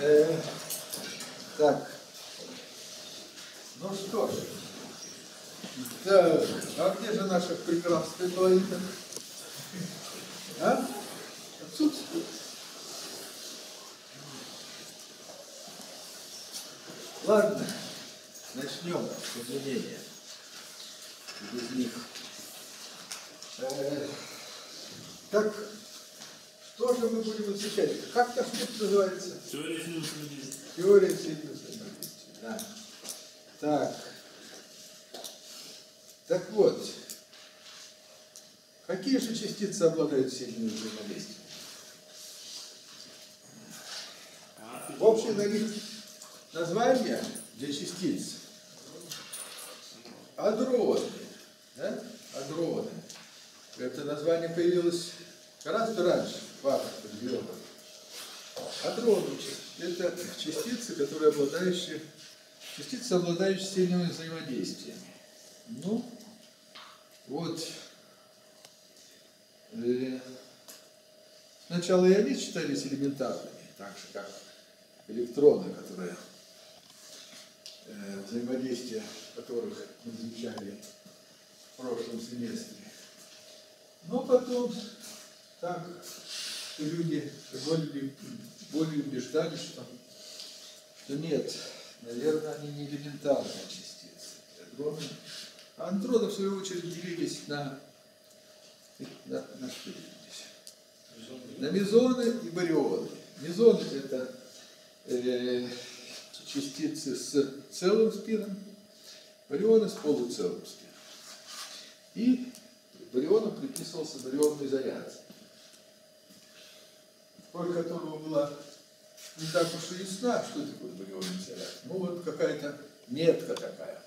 Э, так. Ну что ж. Так, а где же наша прекрасная половина? А? Отсутствует. Ладно, начнем с изменения. Без них. Э, так, что же мы будем изучать? Как наш курс называется? Теория действия. Теория взаимодействия. Да. Так. Так вот, какие же частицы обладают сильным взаимодействием? Общее на них название для частиц. Адроны. Да? Адроны. Это название появилось гораздо раньше, в Бахах, Адроны – это частицы, которые обладающие, частицы, обладающие сильным взаимодействием. Ну, вот, э, сначала и они считались элементарными, так же, как электроны, которые э, взаимодействие которых мы изучали в прошлом семестре. Но потом так что люди более, убеждались, что, что нет, наверное, они не элементарные частицы. Адроны. А антроны, в свою очередь, делились на, на, на что делились? На мезоны и барионы. Мезоны – это э, частицы с целым спином, барионы с полуцелым спином. И бариону приписывался барионный заряд роль которого была не так уж и ясна, что такое барионный заряд. Ну вот какая-то метка такая.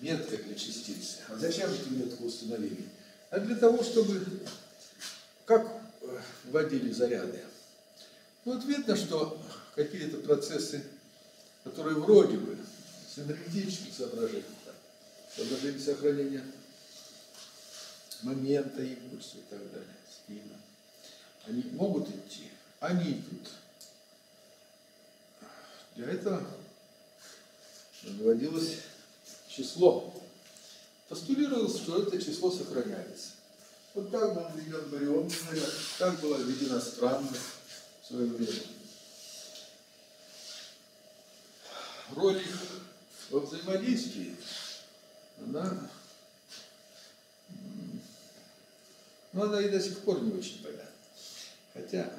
Метка для частицы. А зачем эту метку установили? А для того, чтобы как э, вводили заряды. Ну, вот видно, что какие-то процессы, которые вроде бы с энергетических соображений, соображений сохранения момента импульса и так далее, спина, они могут идти, они идут. Для этого выводилось число. Постулировалось, что это число сохраняется. Вот так был введен барионный заряд, так была введена странность в свое время. Роль их во взаимодействии, она, ну, она и до сих пор не очень понятна. Хотя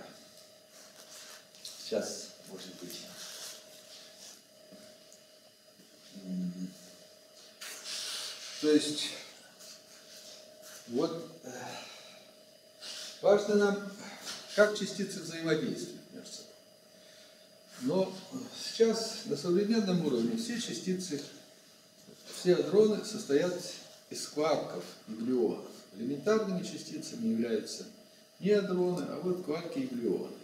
сейчас, может быть, то есть вот э, важно нам, как частицы взаимодействуют между собой. Но сейчас на современном уровне все частицы, все адроны состоят из кварков и глюонов. Элементарными частицами являются не адроны, а вот кварки и глюоны.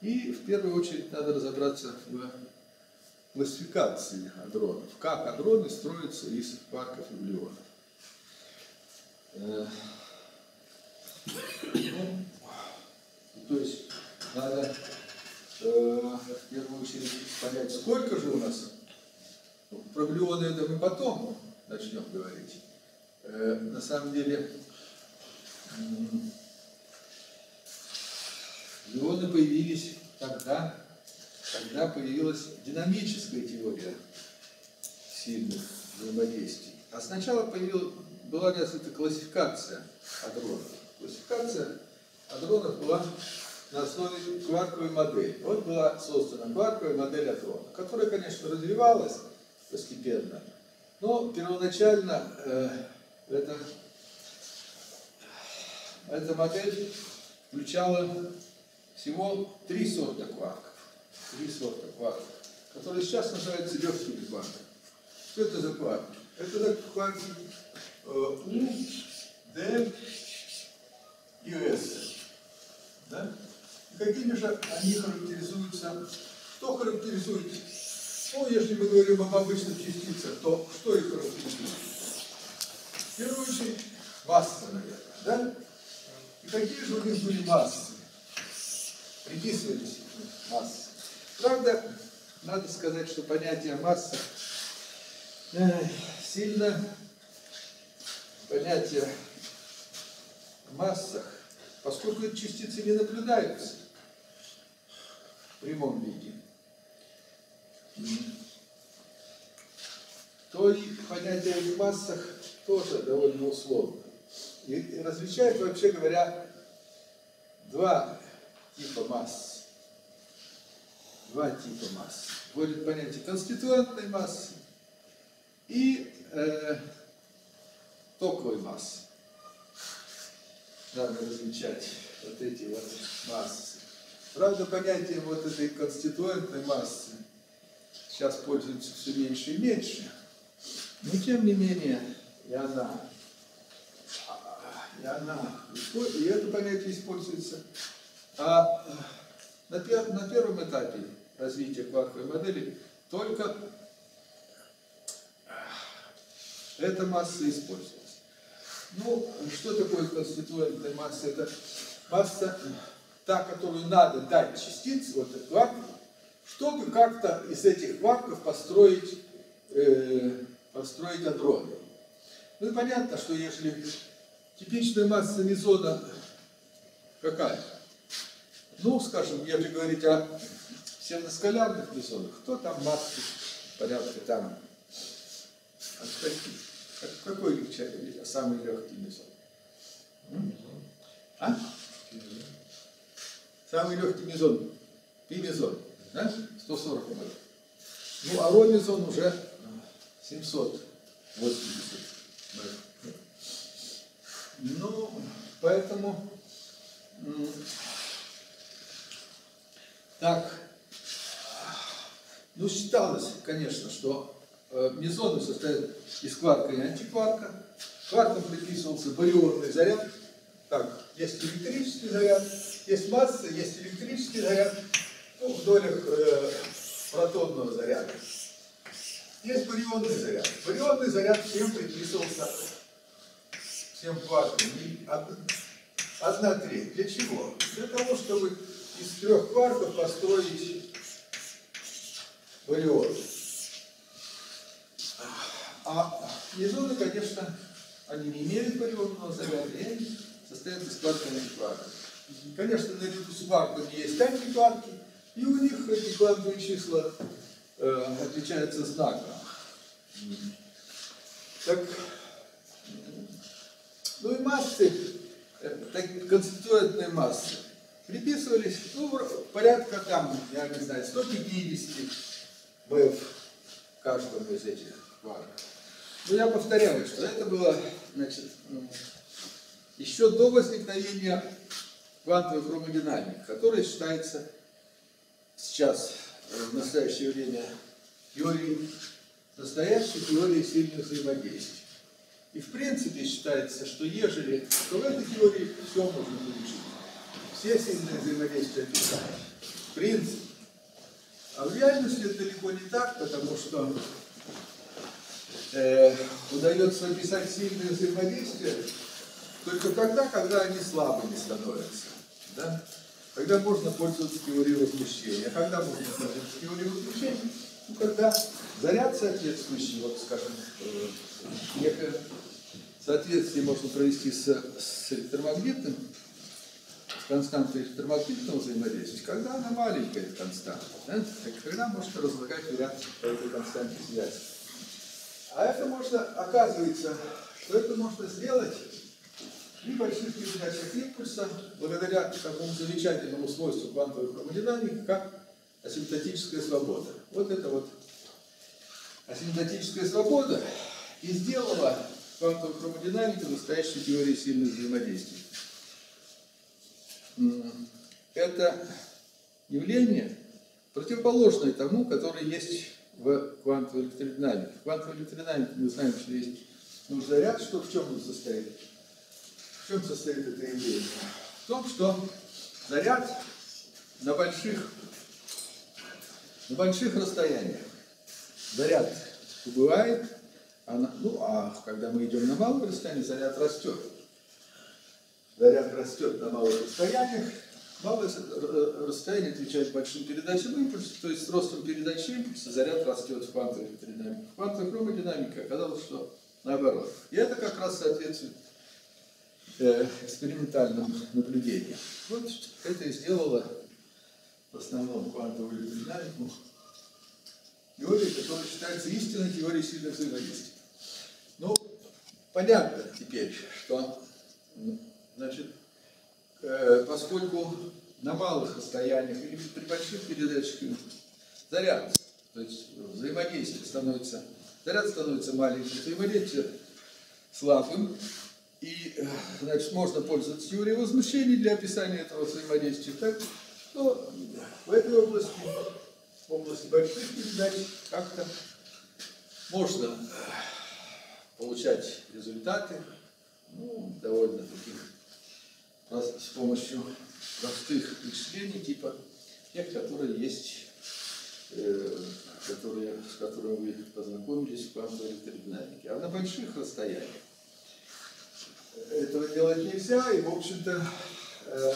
И в первую очередь надо разобраться в классификации адронов. Как адроны строятся из кварков и глюонов. Э, ну, то есть надо э, в первую очередь понять, сколько же у нас. Ну, про глюоны это мы потом начнем говорить. Э, на самом деле Ионы появились тогда, когда появилась динамическая теория сильных взаимодействий. А сначала появилась, была развита классификация адронов. Классификация адронов была на основе кварковой модели. Вот была создана кварковая модель адрона, которая, конечно, развивалась постепенно, но первоначально э, эта, эта модель включала всего три сорта кварков. Три сорта кварков, которые сейчас называются легкими кварками. Что это за кварки? Это кварки э, У, Д и С. Да? И какими же они характеризуются? Что характеризует? Ну, если мы говорим об обычных частицах, то что их характеризует? В первую очередь, масса, наверное, да? И какие же у них были массы? Приписывались массы. Правда, надо сказать, что понятие масса э, сильно понятие массах, поскольку эти частицы не наблюдаются в прямом виде, то и понятие в массах тоже довольно условно. И различают, вообще говоря, два типа масс. Два типа масс. Вводит понятие конституентной массы и э, токовой массы. Надо различать вот эти вот массы. Правда, понятием вот этой конституентной массы сейчас пользуются все меньше и меньше. Но тем не менее, и она, и она, и это понятие используется. А на, пер, на первом этапе развития кварковой модели только эта масса используется. Ну, что такое конституентная масса? Это масса, та, которую надо дать частице, вот этот кварк, чтобы как-то из этих кварков построить, э, построить адроны. Ну и понятно, что если типичная масса мезона какая? Ну, скажем, если говорить о псевдоскалярных мезонах, то там массы порядка там от какой легче, самый легкий мезон? А? Самый легкий мезон. Пи-мезон. Да? 140 мг. Ну, а ромезон уже 780 мг. Ну, поэтому так, ну, считалось, конечно, что Э, мезоны состоят из кварка и антикварка. Кварком приписывался барионный заряд. Так, есть электрический заряд, есть масса, есть электрический заряд, ну, в долях э, протонного заряда. Есть барионный заряд. Барионный заряд всем приписывался, всем кваркам. Одна треть. Для чего? Для того, чтобы из трех кварков построить барион. А мезоны, конечно, они не имеют барионного заряда, и они состоят из квантовых кварков. Конечно, наряду с кварками есть антикварки, и у них эти квантовые числа э, отличаются знаком. Так, ну и массы, э, так, конституентные массы, приписывались, ну, порядка там, я не знаю, 150 БФ каждому из этих кварков. Но я повторяю, что это было значит, еще до возникновения квантовой хромодинамики, которая считается сейчас, э, в настоящее время, теорией, настоящей теорией сильных взаимодействий. И в принципе считается, что ежели, то в этой теории все можно получить. Все сильные взаимодействия описать. В принципе. А в реальности это далеко не так, потому что э, удается описать сильные взаимодействия только тогда, когда они слабыми становятся. Да? Когда можно пользоваться теорией возмущения. Когда можно пользоваться теорией возмущения? Ну, когда заряд соответствующий, вот, скажем, э, некое соответствие можно провести с, с электромагнитным, с константой электромагнитного взаимодействия, когда она маленькая константа, да? так когда можно разлагать ряд по этой константе связи. А это можно, оказывается, что это можно сделать при больших передачах импульса, благодаря такому замечательному свойству квантовой хромодинамики, как асимптотическая свобода. Вот это вот асимптотическая свобода и сделала квантовую хромодинамику настоящей теорией сильных взаимодействий. Это явление противоположное тому, которое есть в квантовой электродинамике. В квантовой электродинамике мы знаем, что есть ну, заряд, что в чем он состоит? В чем состоит это явление? В том, что заряд на больших, на больших расстояниях. Заряд убывает, а на, ну а когда мы идем на малое расстояние, заряд растет. Заряд растет на малых расстояниях, Малое э, расстояние отвечает большим передачам импульса, то есть с ростом передачи импульса заряд растет в квантовой электродинамике. В квантовой хромодинамике оказалось, что наоборот. И это как раз соответствует э, экспериментальному наблюдению. Вот это и сделала в основном квантовую электродинамику теория, которая считается истинной теорией сильных взаимодействий. Ну, понятно теперь, что значит, э, поскольку на малых расстояниях или при больших передачах заряд, то есть взаимодействие становится, заряд становится маленьким, взаимодействие слабым, и, э, значит, можно пользоваться теорией возмущений для описания этого взаимодействия. Так что в этой области, в области больших передач, как-то можно э, получать результаты, ну, довольно таких, с помощью простых вычислений, типа тех, которые есть, э, которые, с которыми вы познакомились в квантовой электродинамике. А на больших расстояниях этого делать нельзя, и, в общем-то, э,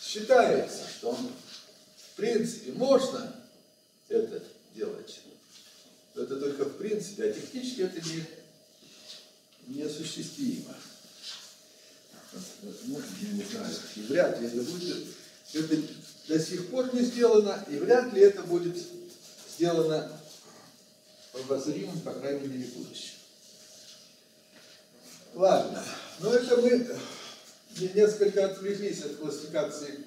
считается, что в принципе можно это делать. Это только в принципе, а технически это не, неосуществимо ну, не знаю, и вряд ли это будет, это до сих пор не сделано, и вряд ли это будет сделано в обозримом, по крайней мере, будущем. Ладно, но это мы несколько отвлеклись от классификации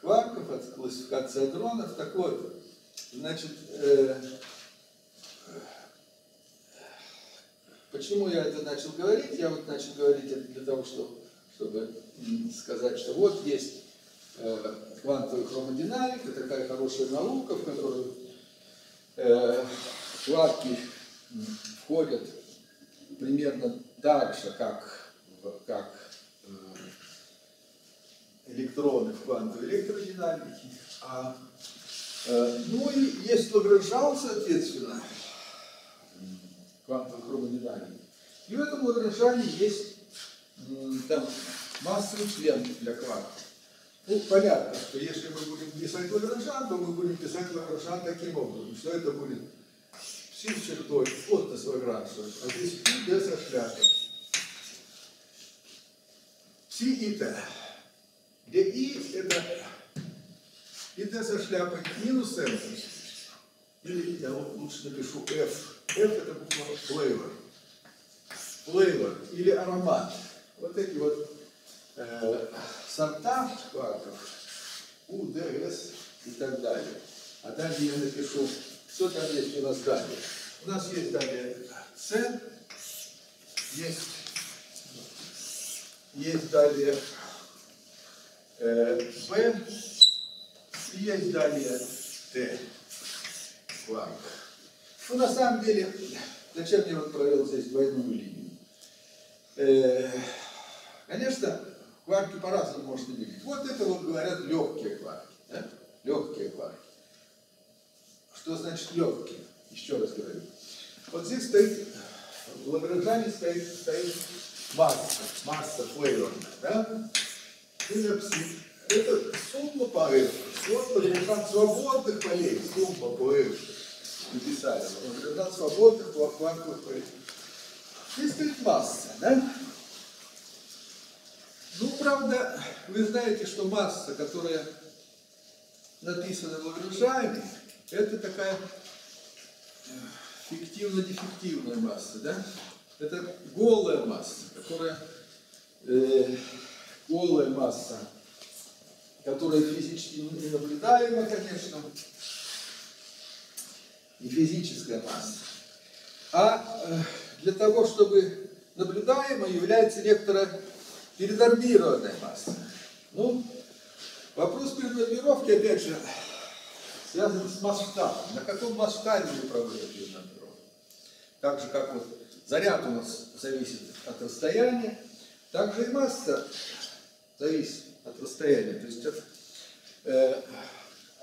кварков, от классификации адронов. Так вот, значит, э, Почему я это начал говорить? Я вот начал говорить это для того, чтобы, чтобы сказать, что вот есть э, квантовая хромодинамика, такая хорошая наука, в которую э, кварки входят примерно так же, как, как э, электроны в квантовой электродинамике. А, э, ну и есть Лагранжан, соответственно, квантовой хромодинамики. И в этом Лагранжане есть там массовый член для квантов. Ну, понятно, что если мы будем писать Лагранжан, то мы будем писать Лагранжан таким образом, что это будет пси чертой плотность Лагранжа, а здесь и d со шляпой. Пси и t, где и это и d со шляпой минус n, или я вот лучше напишу f, F это буква flavor. Flavor или аромат. Вот эти вот э, сорта кваков, У, Д, С и так далее. А далее я напишу, что там есть у нас далее. У нас есть далее С, есть, есть далее э, Б, и есть далее Т. Кварк. Ну, на самом деле, зачем я вот провел здесь двойную линию? Э, конечно, кварки по-разному можно видеть. Вот это вот говорят легкие кварки. Да? Легкие кварки. Что значит легкие? Еще раз говорю. Вот здесь стоит, в Лагранжане стоит, стоит масса, масса флейворная, да? Это сумма. Вот Лагранжан свободных полей, сумма поверхности написали. Когда свободных квантовых полей. Здесь стоит масса, да? Ну, правда, вы знаете, что масса, которая написана в Лагранжане, это такая э, фиктивно-дефективная масса, да? Это голая масса, которая э, голая масса, которая физически не наблюдаема, конечно, и физическая масса. А э, для того, чтобы наблюдаемой является некоторая перенормированная масса. Ну, вопрос перенормировки, опять же, связан с масштабом. На каком масштабе мы проводим перенормировку? Так же, как вот заряд у нас зависит от расстояния, так же и масса зависит от расстояния. То есть от, э,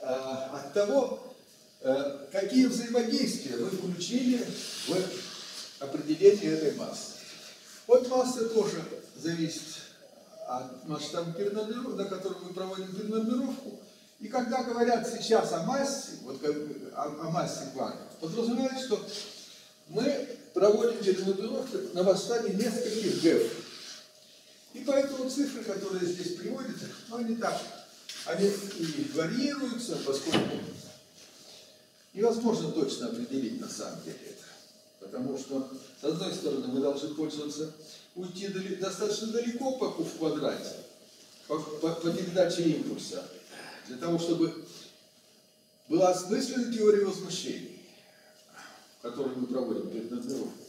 э, от того, какие взаимодействия вы включили в определение этой массы. Вот масса тоже зависит от масштаба перенормировки, на котором мы проводим перенормировку. И когда говорят сейчас о массе, вот о, о массе кварка, подразумевают, что мы проводим перенормировку на масштабе нескольких гэв. И поэтому цифры, которые здесь приводятся, ну, они так, они и варьируются, поскольку невозможно точно определить на самом деле это. Потому что, с одной стороны, мы должны пользоваться, уйти достаточно далеко по в квадрате, по, по, по передаче импульса, для того, чтобы была осмыслена теория возмущений, которую мы проводим перед надмировкой.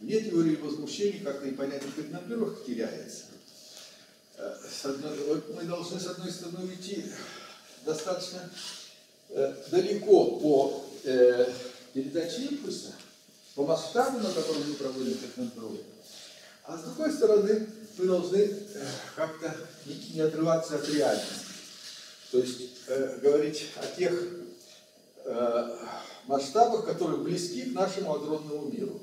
Вне теории возмущений как-то и понятие перед надмировкой теряется. Э, одной, вот мы должны, с одной стороны, уйти достаточно э, далеко по э, передаче импульса, по масштабу, на котором мы проводим технопробы. А с другой стороны, мы должны э, как-то не отрываться от реальности. То есть э, говорить о тех э, масштабах, которые близки к нашему адронному миру.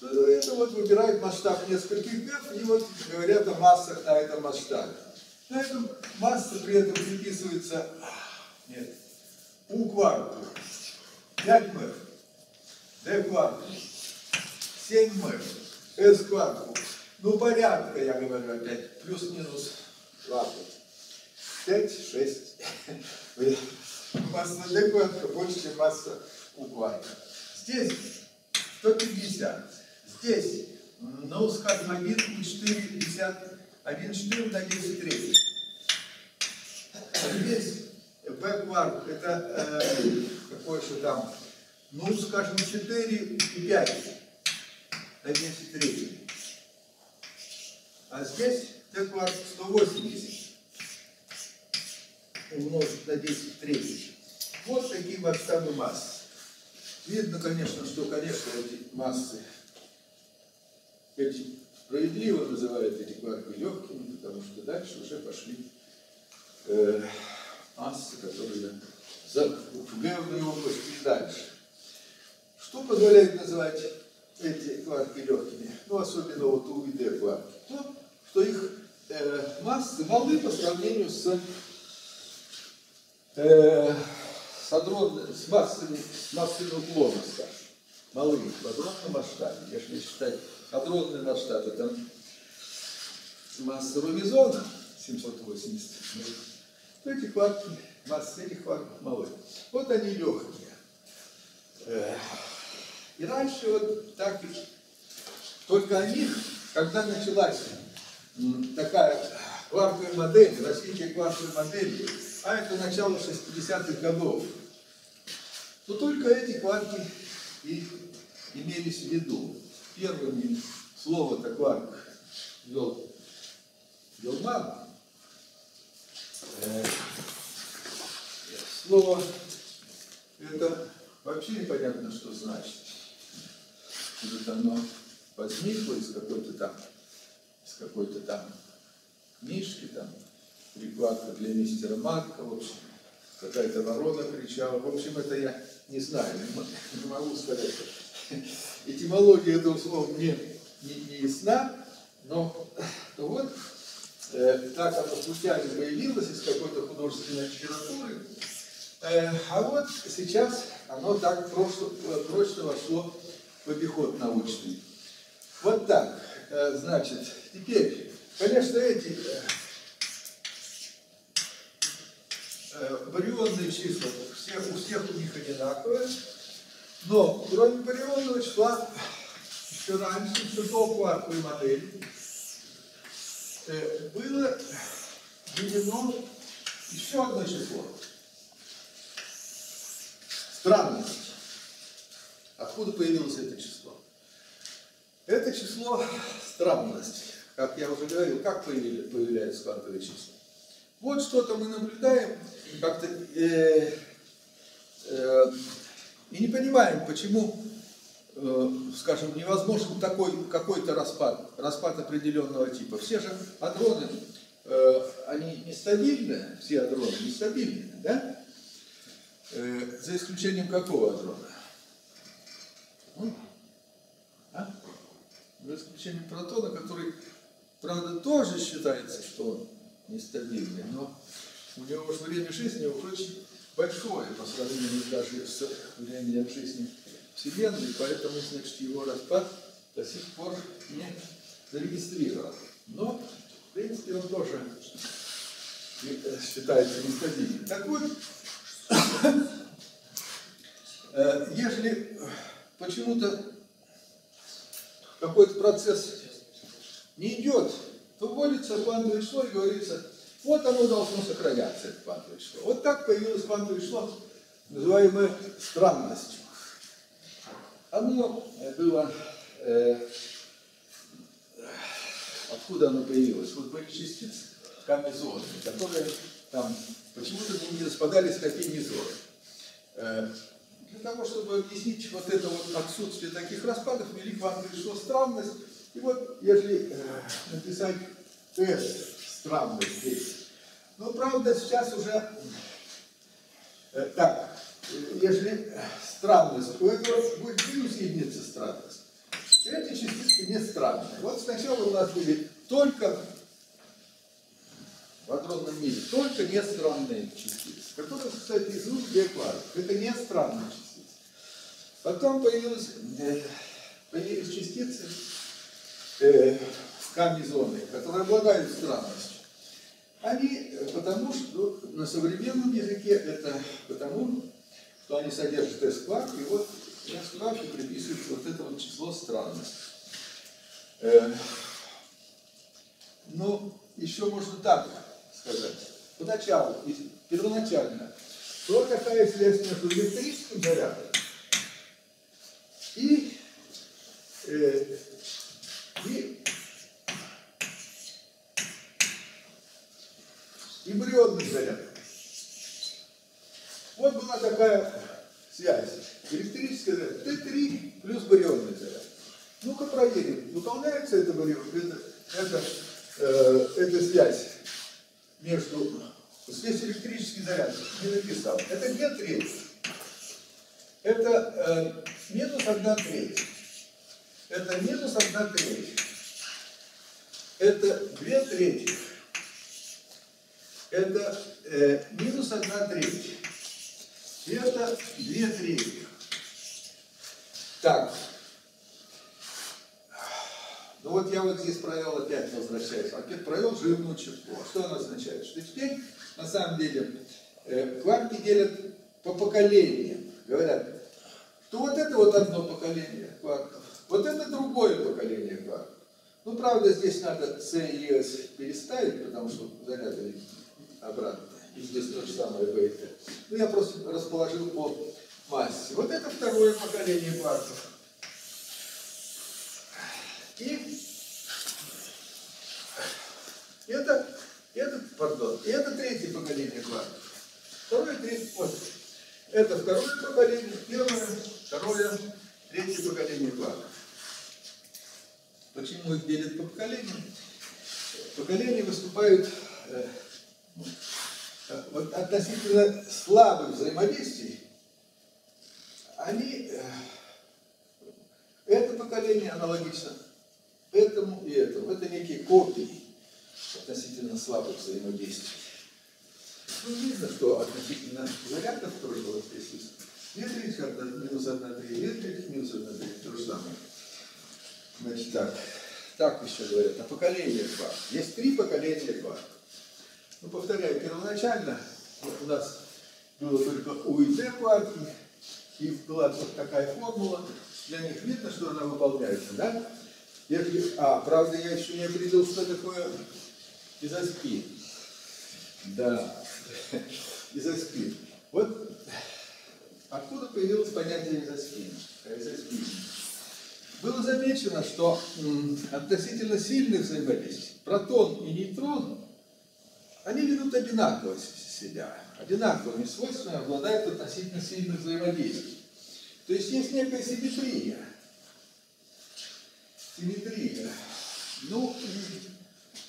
Это вот выбирают масштаб нескольких геф и вот говорят о массах на этом масштабе. На этом масса при этом приписывается, нет, у кварку 5 мэф. D кварту, 7 м, S кварту. Ну, порядка, я говорю опять, плюс-минус 20. 5, 6. Масса D квартка больше, чем масса U кварта. Здесь 150. Здесь, ну, скажем, 1,4 1,4 на 10 третьих. Здесь B кварт, это э, какой же там ну, скажем, 4 и 5 на 10 третьих. А здесь t-кварт 180 умножить на 10 третьих. Вот такие масштабы масс. Видно, конечно, что, конечно, эти массы, эти справедливо называют эти кварки легкими, потому что дальше уже пошли э, массы, которые за, в геовной области и дальше. Что позволяет называть эти кварки легкими? Ну, особенно вот у и D кварки. То, что их э, массы малы по сравнению с, э, с, адрон, с массами, с массами уклона, скажем. Малы в адронном масштабе. Если считать адронный масштаб, это масса Рубизона 780, то эти кварки, массы этих кварков малы. Вот они легкие. И раньше вот так, только о них, когда началась такая кварковая модель, развитие кварковой модели, а это начало 60-х годов, то только эти кварки и имелись в виду. Первыми слово-то кварк вел Гелман. Слово это вообще непонятно, что значит может оно возникло из какой-то там, из какой-то там книжки, там, прикладка для мистера Марка, в общем, какая-то ворона кричала. В общем, это я не знаю, не могу сказать. Этимология этого слова мне не, не ясна, но вот э, так оно случайно появилось из какой-то художественной литературы. Э, а вот сейчас оно так прочно, прочно вошло в обиход научный. Вот так. Э, значит, теперь, конечно, эти э, э, барионные числа, все, у всех у них одинаковые, но кроме барионного числа, еще раньше, еще до кварковой модели, было введено еще одно число. Странность. Откуда появилось это число? Это число странность. Как я уже говорил, как появляются квантовые числа? Вот что-то мы наблюдаем, как-то э, э, и не понимаем, почему, э, скажем, невозможен такой какой-то распад, распад определенного типа. Все же адроны, э, они нестабильны, все адроны нестабильны, да? Э, за исключением какого адрона? А? За исключением протона, который правда, тоже считается, что он нестабильный, но у него уж время жизни уж очень большое по сравнению даже с временем жизни Вселенной, поэтому, значит, его распад до сих пор не зарегистрирован. Но, в принципе, он тоже считается нестабильным. Так вот, э, если почему-то какой-то процесс не идет, то вводится квантовое число и говорится, вот оно должно сохраняться, это квантовое число. Вот так появилось квантовое число, называемое странностью. Оно было... Э, откуда оно появилось? Вот были частицы камезоны, которые там почему-то не распадались как инизоры. Э, для того, чтобы объяснить вот это вот отсутствие таких распадов, ввели квантовое число странность. И вот, если э, написать тест странность здесь, ну, правда, сейчас уже э, так, если странность, у этого будет плюс единица странность. Эти частицы не странные. Вот сначала у нас были только в адронном мире, только не странные частицы, которые, кстати, из двух кварков. Это не странные частицы. Потом появилась, э, появились частицы э, в камне зоны, которые обладают странностью. Они, э, потому что ну, на современном языке это потому, что они содержат S-кварк, и вот S-кварку приписывается вот это вот число странностей. Э, ну, еще можно так сказать. Поначалу, первоначально, что такая связь между электрическим зарядом и, э, и, и барионным зарядом. Вот была такая связь. Электрическая заряд Т3 плюс барионный заряд. Ну-ка проверим, выполняется это, это, это, э, эта связь между... Здесь электрический заряд не написал. Это две трети. Это э, минус одна треть. Это минус одна треть. Это две трети. Это э, минус одна треть это две трети. Так. Ну вот я вот здесь провел опять, возвращаюсь, опять провел жирную черту. А что она означает? Что теперь, на самом деле, э, кварки делят по поколениям. Говорят, что вот это вот одно поколение кварков, вот это другое поколение кварков. Ну, правда, здесь надо C и S переставить, потому что заряды обратно. И здесь то же самое ВТ. Ну, я просто расположил по массе. Вот это второе поколение кварков. И это, это, пардон, и это третье поколение кварков. Второе, третье, вот. Это второе поколение, первое, второе, третье поколение кварков. Почему их делят по поколениям? Поколения выступают э, вот относительно слабых взаимодействий, они, э, это поколение аналогично этому и этому. Это некие копии относительно слабых взаимодействий. Ну, видно, что относительно зарядов тоже было здесь Ветрить минус 1 3, ветрить минус 1 3, то же самое. Значит, так. Так еще говорят, о поколениях два. Есть три поколения два. Ну, повторяю, первоначально вот у нас было только У и была вот такая формула, для них видно, что она выполняется, да? Если, а, правда, я еще не определил, что такое изоспин. Да, изоспин. Вот откуда появилось понятие изоспин? изоспин. Было замечено, что относительно сильных взаимодействий протон и нейтрон они ведут одинаково себя, одинаковыми свойствами обладают относительно сильных взаимодействий. То есть есть некая симметрия. Симметрия. Ну,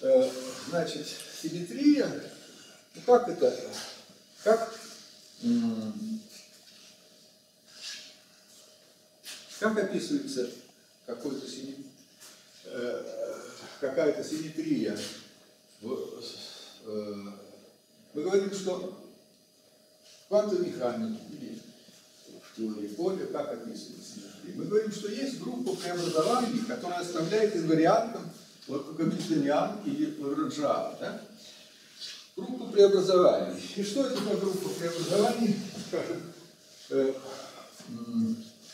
э, значит, симметрия, ну как это, как, как описывается какой-то симметрия? Э, какая-то симметрия. Э, мы говорим, что квантовой механики или в теории поля, как описывается мы говорим, что есть группа преобразований, которая оставляет инвариантом Гамильтониан или Лагранжиан. Да? Группа преобразований. И что это за группа преобразований? Скажем, э,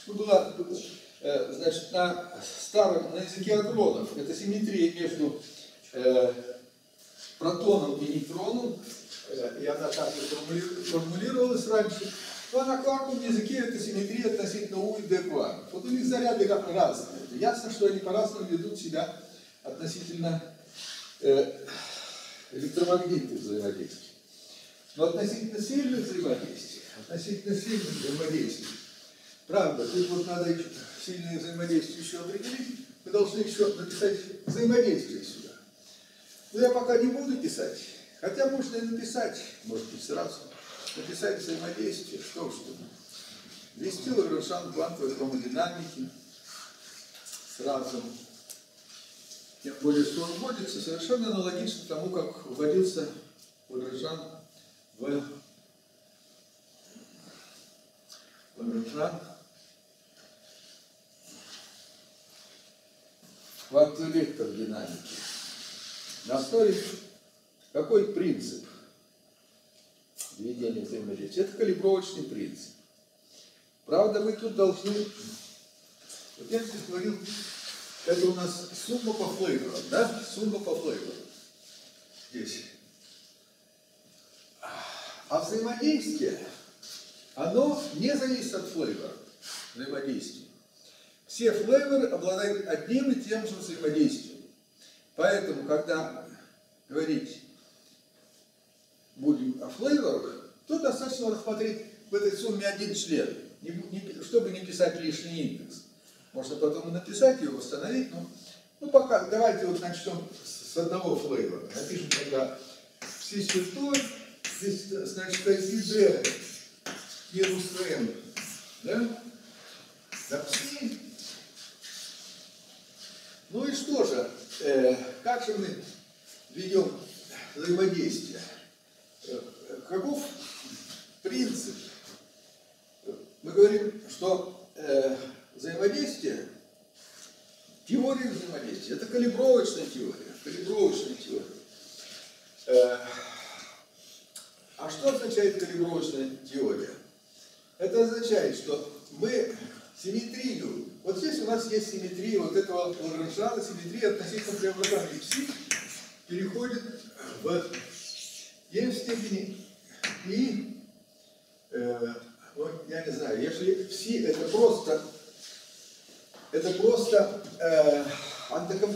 ну, была, э, значит, на старом, на языке адронов, это симметрия между э, протоном и нейтроном, э, и она так и формулировалась раньше, но на квантовом языке это симметрия относительно У и Д квантов. Вот у них заряды как разные. Ясно, что они по-разному ведут себя относительно э, электромагнитных взаимодействий. Но относительно сильных взаимодействий, относительно сильных взаимодействий, правда, тут вот надо сильные взаимодействия еще определить, мы должны еще написать взаимодействие сюда. Но я пока не буду писать, хотя можно и написать, может быть, сразу, написать взаимодействие, что что. Ввести Лагранжан квантовой хромодинамики сразу тем более, что он вводится совершенно аналогично тому, как вводился Лагранжан в Лагранжан квантовый вектор динамики. На основе какой принцип введения взаимодействия? Это калибровочный принцип. Правда, мы тут должны... Вот я здесь говорил это у нас сумма по флейворам, да? Сумма по флейворам. Здесь. А взаимодействие, оно не зависит от флейвора. Взаимодействие. Все флейворы обладают одним и тем же взаимодействием. Поэтому, когда говорить будем о флейворах, то достаточно рассмотреть в этой сумме один член, чтобы не писать лишний индекс. Можно потом написать его, восстановить, но ну, пока давайте вот начнем с одного флейвора. Напишем тогда все чертой, здесь, значит, минус M, да? Да, пси. Ну и что же, э, как же мы ведем взаимодействие? Э, каков принцип? Мы говорим, что э, взаимодействие, теория взаимодействия, это калибровочная теория, калибровочная теория. Э, а что означает калибровочная теория? Это означает, что мы симметрию, вот здесь у нас есть симметрия вот этого Лагранжана, симметрия относительно преобразования пси переходит в в степени и, э, ну, я не знаю, если пси это просто это просто э, антиком...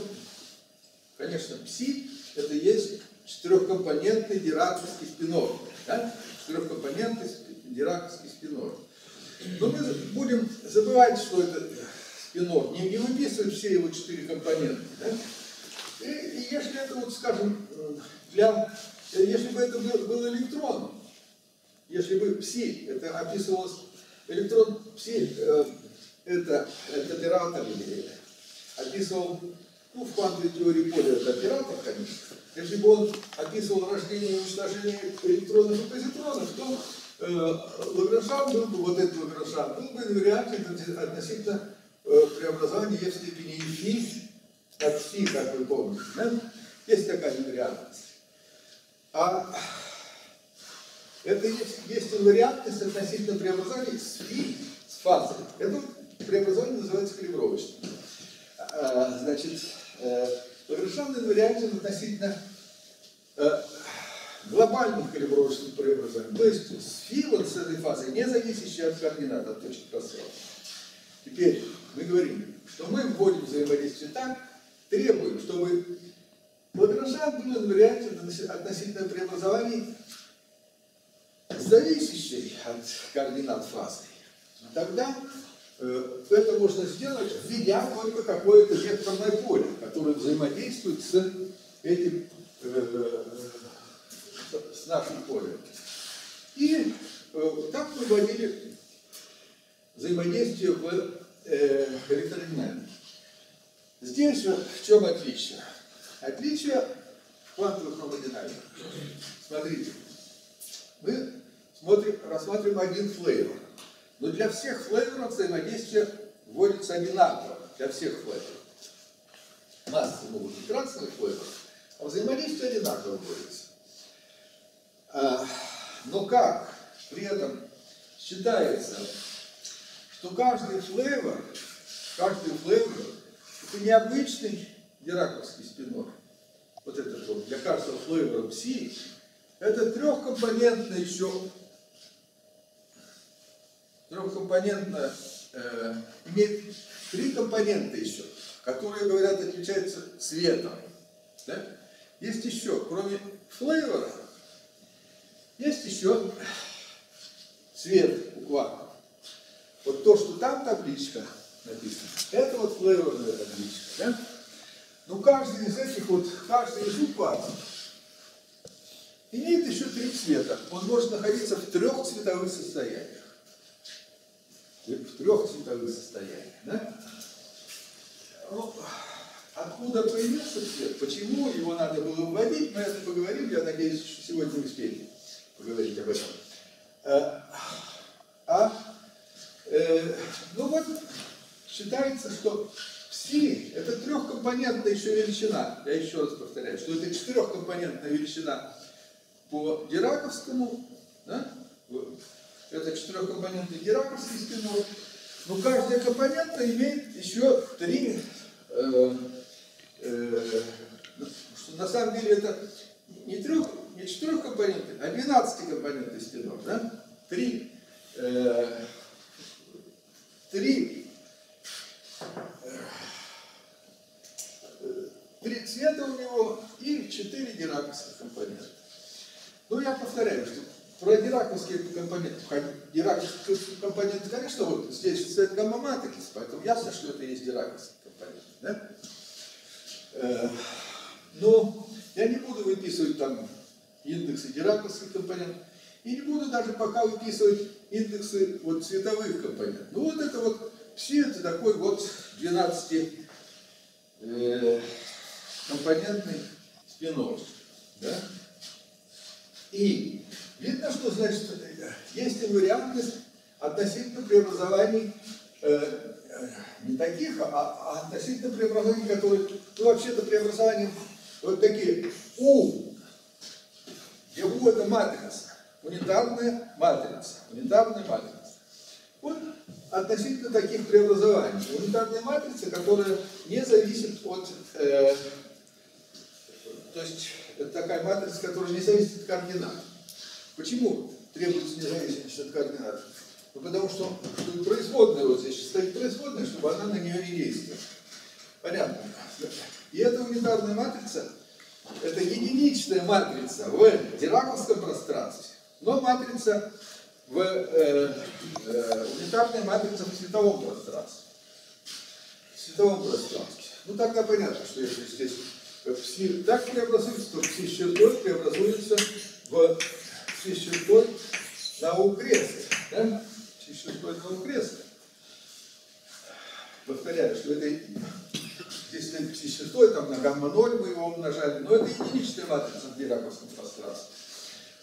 Конечно, пси – это есть четырехкомпонентный дираковский спинор. Да? Четырехкомпонентный дираковский спинор. Но мы будем забывать, что это спинор, не, не выписывать все его четыре компонента. Да? И, и если это, вот, скажем, для, если бы это был, был электрон, если бы пси, это описывалось, электрон пси, э, это, это оператор описывал, ну, в квантовой теории поля это оператор, конечно. Если бы он описывал рождение и уничтожение электронов и позитронов, то э, Лагранжан был бы, вот этот Лагранжан, был бы инвариантен относительно э, преобразования e в степени фи фи, как вы помните. Да? Есть такая инвариантность. А это есть, есть инвариантность относительно преобразования с фи, с фазой. Это преобразование называется калибровочным. А, значит, э, инвариантен относительно э, глобальных калибровочных преобразований. То есть с фи вот с этой фазой, не зависящей от координат, от точки пространства. Теперь мы говорим, что мы вводим взаимодействие так, требуем, чтобы Лагранжан был инвариантен относительно преобразований, зависящей от координат фазы. Тогда Э, это можно сделать, введя только какое-то векторное поле, которое взаимодействует с этим, э, с нашим полем. И э, так мы вводили взаимодействие в электродинамике. Здесь в чем отличие? отличие квантовых хромодинамик. Смотрите, мы смотрим, рассматриваем один флейвор. Но для всех флейворов взаимодействие вводится одинаково. Для всех флейворов. Массы могут быть разных флейворов, а взаимодействие одинаково вводится. А, но как при этом считается, что каждый флейвор, каждый флейвор это необычный дираковский спинор. Вот это вот для каждого флейвора пси это трехкомпонентное еще трехкомпонентное э, имеет три компонента еще, которые, говорят, отличаются цветом. Да? Есть еще, кроме флейвора, есть еще цвет кварка. Вот то, что там табличка написана, это вот флейворная табличка. Да? Но каждый из этих вот, каждый из кварков имеет еще три цвета. Он может находиться в трех цветовых состояниях. В трех цветовых состояниях. Да? Ну, откуда появился цвет, почему его надо было вводить, мы это поговорим, я надеюсь, что сегодня успеем поговорить об этом. А, а э, ну вот, считается, что пси – это трехкомпонентная еще величина. Я еще раз повторяю, что это четырехкомпонентная величина по Дираковскому, да? это четырехкомпонентный Дираковский спинор, но каждая компонента имеет еще три, э, э, что на самом деле это не трех, не четырехкомпонентный, а двенадцатикомпонентный спинор, да? Три, э, три три цвета у него и четыре дираковских компонента. Ну, я повторяю, что про дираковские компоненты, дираковские компоненты, конечно, вот здесь стоит гамма-матрикс, поэтому ясно, что это есть дираковский компонент. Да? Э, но я не буду выписывать там индексы дираковских компонентов, и не буду даже пока выписывать индексы вот цветовых компонентов. Ну вот это вот, все это такой вот 12 э, компонентный спинор. Да? И видно, что значит, есть инвариантность относительно преобразований э, э, не таких, а, а относительно преобразований, которые, ну вообще-то преобразования вот такие. У, где У это матрица, унитарная матрица, унитарная матрица. Вот относительно таких преобразований. Унитарная матрица, которая не зависит от э, то есть это такая матрица, которая не зависит от координат. Почему требуется независимость от координат? Ну, потому что, производная вот здесь стоит производная, чтобы она на нее не действовала. Понятно. И эта унитарная матрица, это единичная матрица в дираковском пространстве, но матрица в э, э, унитарная матрица в цветовом пространстве. В цветовом пространстве. Ну тогда понятно, что если здесь пси так преобразуется, то с чертой преобразуется в с чертой на У крест. Да? С чертой на У крест. Повторяю, что это здесь стоит пси с чертой, там на гамма-0 мы его умножали, но это единичная матрица в дираковском пространстве.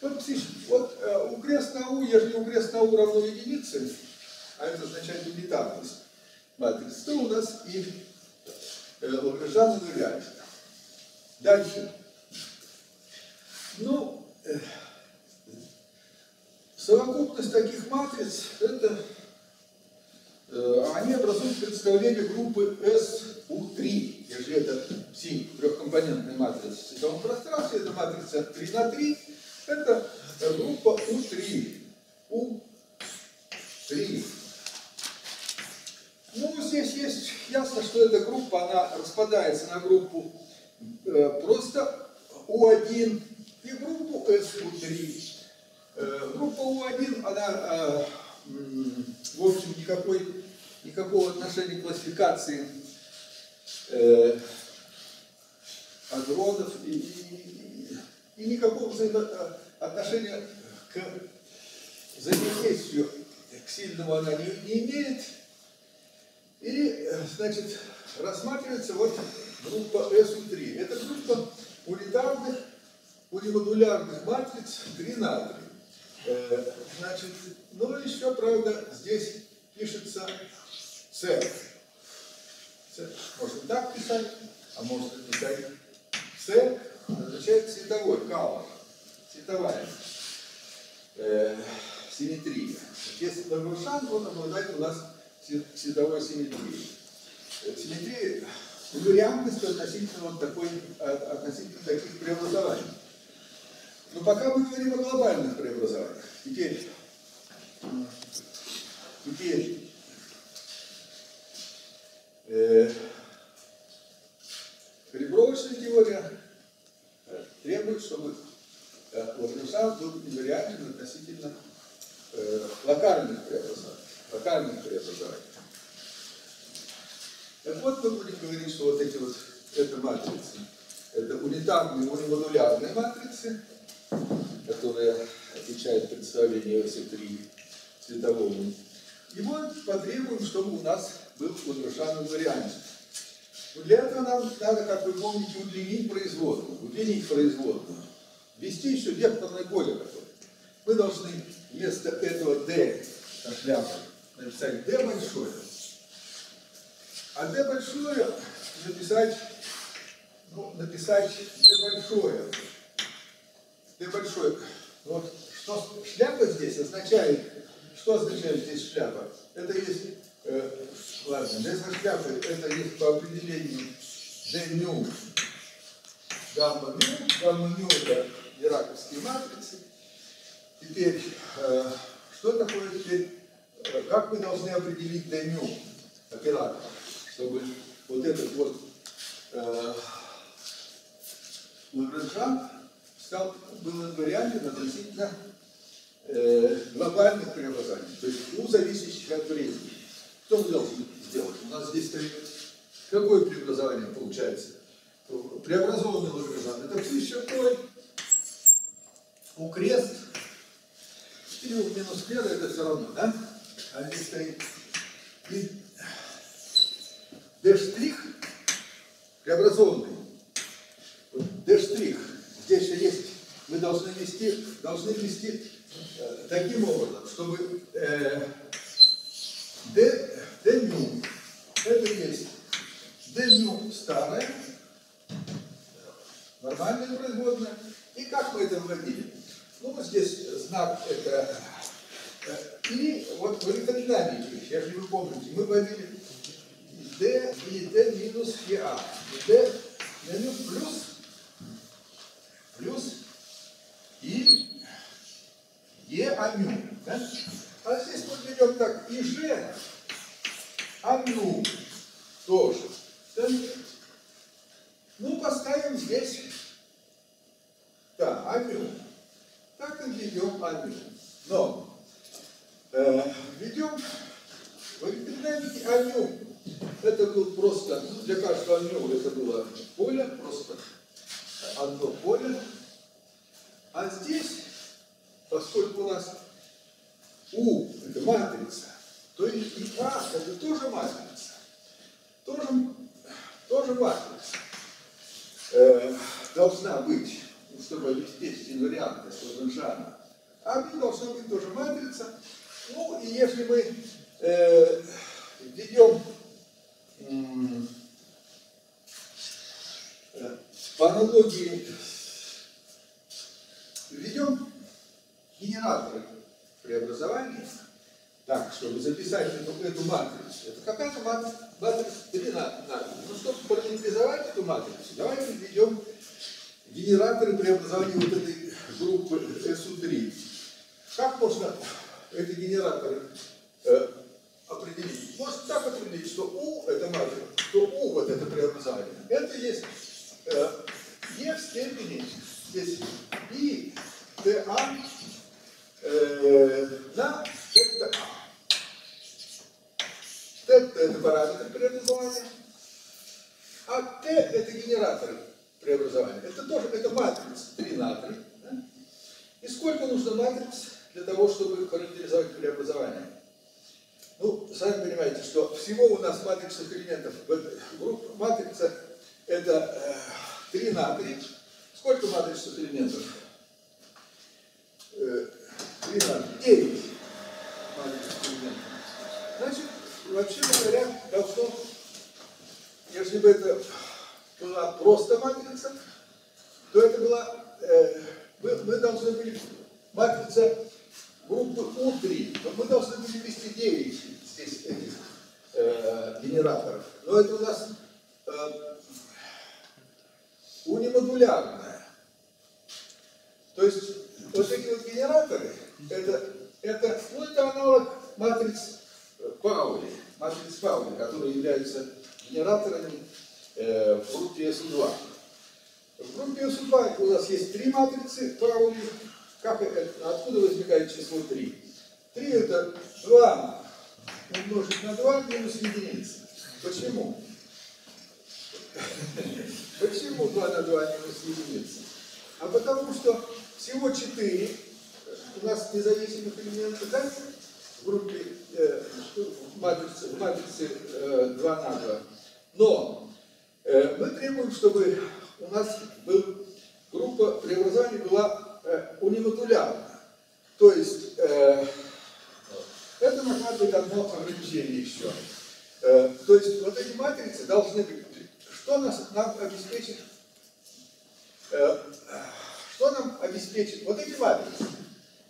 Вот, пси, вот э, у крест У, если у крест У равно единице, а это означает унитарность матрицы, то у нас и э, Лагранжан нуля. Дальше. Ну, э, совокупность таких матриц, это, э, они образуют представление группы SU3, если это пси, трехкомпонентная матрица в цветовом пространстве, это матрица 3 на 3, это группа U3. U3. Ну, здесь есть ясно, что эта группа, она распадается на группу Э, просто У1 и группу СУ3. Э, группа У1, она, э, в общем, никакой, никакого отношения к классификации адронов и, и, и никакого отношения к взаимодействию к сильному она не, не имеет. И, значит, рассматривается вот группа SU3. Это группа унитарных, унимодулярных матриц 3 на 3. Э, значит, ну еще, правда, здесь пишется. C. Можно так писать, а можно писать C, означает цветовой, color, цветовая э, симметрия. Если Лагранжан, он обладает у нас цветовой симметрией. Э, симметрия, инвариантность относительно вот такой, относительно таких преобразований. Но пока мы говорим о глобальных преобразованиях. Теперь, теперь э, калибровочная теория требует, чтобы э, Лагранжан был инвариантен относительно э, локальных преобразований. Локальных преобразований. Так вот, мы будем говорить, что вот эти вот, это матрицы, это унитарные, унимодулярные матрицы, которые отвечают представлению оси 3 цветовому. И мы потребуем, чтобы у нас был Лагранжан вариант. Для этого нам надо, как вы помните, удлинить производную. Удлинить производную. Ввести еще векторное поле какое Мы должны вместо этого D на написать D большое. А D большое написать, ну, написать D большое. D большое. Вот что шляпа здесь означает, что означает здесь шляпа? Это есть, ладно, D за шляпы, это есть по определению D ню, гамма ню, гамма ню это ираковские матрицы. Теперь, э, что такое теперь, э, как мы должны определить D ню оператор, чтобы вот этот вот э, Лагранжан стал, был инвариантен относительно э, глобальных преобразований, то есть у зависящих от времени. Что мы должны сделать? У нас здесь стоит какое преобразование получается? Преобразованный Лагранжан. Это все чертой у крест или у минус клера это все равно, да? А здесь стоит и D' преобразованный. Вот D' здесь же есть, мы должны вести, должны вести э, таким образом, чтобы э, D, D ню, это есть D ню старое, нормальная производная. И как мы это вводили? Ну, здесь знак это э, и вот в электродинамике, если вы помните, мы вводили D и D минус EA. D минус плюс плюс и Е амю. Да? А здесь мы берем так и Ж амю тоже. Да? Ну, поставим здесь да, амю. Так и введем амю. Но э, введем в электродинамике амю. Это был просто, для каждого амю это было поле, просто одно поле. А здесь, поскольку у нас У – это матрица, то и, и А – это тоже матрица. Тоже, тоже матрица. Э, должна быть, чтобы обеспечить инвариантность Лагранжана. А B должна быть тоже матрица. Ну, и если мы э, введем э, по аналогии введем генераторы преобразования, так, чтобы записать эту, эту матрицу. Это какая-то матрица, матрица 3 на, на. Ну, чтобы параметризовать эту матрицу, давайте введем генераторы преобразования вот этой группы SU3. Как можно эти генераторы э, определить? Можно так определить, что U это матрица, что U вот это преобразование. Это есть э, E в степени здесь и TA э, на дельта А. Дельта это параметр преобразования, а Т это генератор преобразования. Это тоже это матрица 3 на 3. Да? И сколько нужно матриц для того, чтобы характеризовать преобразование? Ну, сами понимаете, что всего у нас матричных элементов, группа матрица это э, 3 на 3. Сколько матричных элементов? Э, 3 на 3. 9 матричных элементов. Значит, вообще говоря, должно, если бы это была просто матрица, то это была, э, мы, мы должны были, матрица группы У3, то мы должны были ввести 9 здесь этих э, генераторов. Но это у нас э, унимодулярная. То есть вот эти вот генераторы, это, это, ну, это аналог матриц Паули, матриц Паули, которые являются генераторами э, в группе SU2. В группе SU2 у нас есть три матрицы Паули. Как откуда возникает число 3? 3 это 2 умножить на 2 минус единица. Почему? Почему 2 на 2 минус единица? А потому что всего 4 у нас независимых элементов, да? Группе, э, в матрице, в матрице э, 2 на 2. Но э, мы требуем, чтобы у нас был, группа преобразования была э, унимодулярна. То есть э, это накладывает одно ограничение еще. Э, то есть вот эти матрицы должны быть, что нас, нам обеспечит, э, что нам обеспечит, вот эти матрицы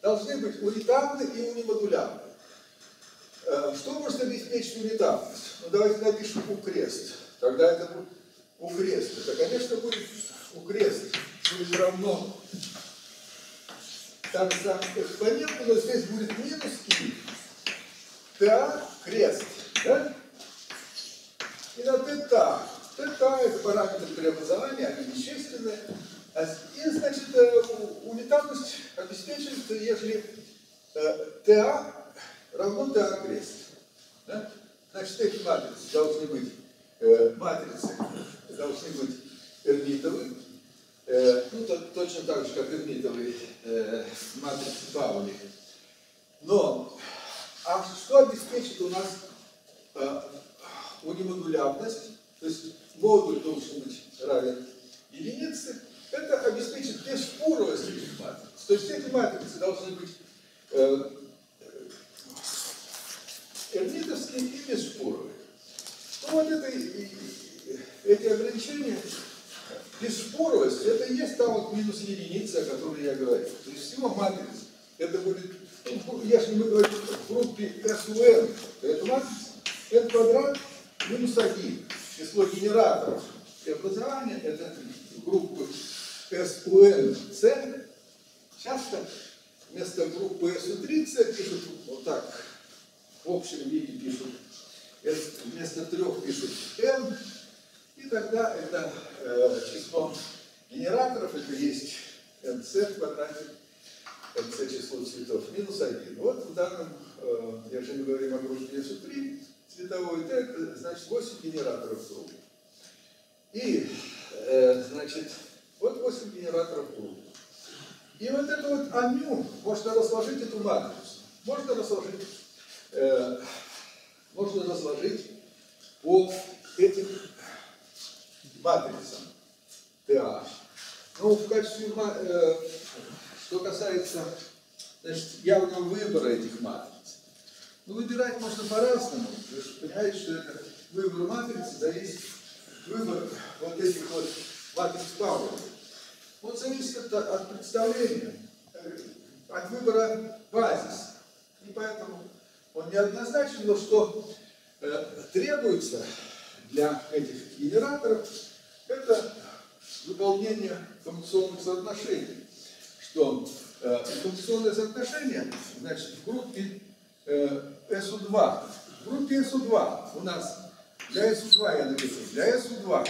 должны быть унитарны и унимодулярны. Э, что может обеспечить унитарность? Ну давайте напишем У крест. Тогда это будет У крест. Это, конечно, будет У крест будет равно там сам экспонент, но здесь будет минус и TA крест. Да? И на тета. Тета это параметр преобразования, они вещественные. А и, значит, э, унитарность обеспечивается, если TA равно TA крест. Да? Значит, эти матрицы должны быть, э, матрицы должны быть эрмитовые, э, ну, то, точно так же, как эрмитовые э, матрицы Паули. Но, а что обеспечит у нас э, унимодулярность, то есть модуль должен быть равен единице, это обеспечит бесспоровость этих матриц. То есть эти матрицы должны быть э, эрмитовские и бесспоровые. Ну вот это, эти ограничения, бесспоровость, это и есть та вот минус единица, о которой я говорил. То есть всего матриц, это будет, ну, если мы говорим в группе SUN, то это матрица n квадрат минус 1. Число генераторов преобразования, это группы SUN-C. Часто вместо группы SU3C пишут вот так, в общем виде пишут, вместо трех пишут n, и тогда это э, число генераторов, это есть nc в квадрате, nc число цветов, минус 1. Вот в данном, э, если мы говорим о группе SU3, цветовой тег, значит 8 генераторов круга. И, э, значит, вот 8 генераторов круга. И вот это вот амю, можно разложить эту матрицу. Можно разложить, э, можно разложить по этим матрицам TH. Ну, в качестве, э, что касается значит, явного выбора этих матриц, ну, выбирать можно по-разному. Вы же понимаете, что это выбор матрицы зависит выбор вот этих вот матриц Пауэлла. Он зависит от, от представления, э, от выбора базиса. И поэтому он неоднозначен, но что э, требуется для этих генераторов, это выполнение функционных соотношений. Что э, функционное соотношение, значит, в группе э, SU2. В группе SU2 у нас для SU2 я написал, для SU2.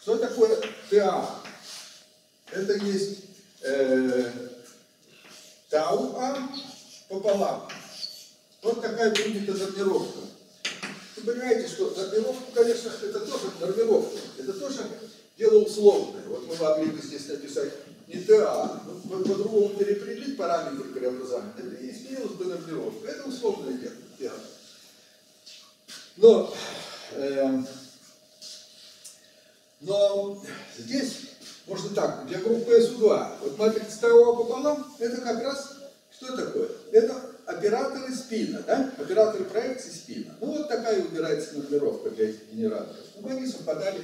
Что такое TA? Это есть э, тау А пополам. Вот такая принята нормировка. Вы понимаете, что нормировка, конечно, это тоже нормировка. Это тоже дело условное. Вот мы могли бы здесь написать не ТА, по-другому переопределить параметры преобразования, и изменилась бы нормировка. Это условное дело. Но э, Но здесь можно так, для группы SU2, вот матрица второго пополам, это как раз, что такое? Это операторы спина, да? Операторы проекции спина. Ну вот такая выбирается нумеровка для этих генераторов. Ну, они совпадали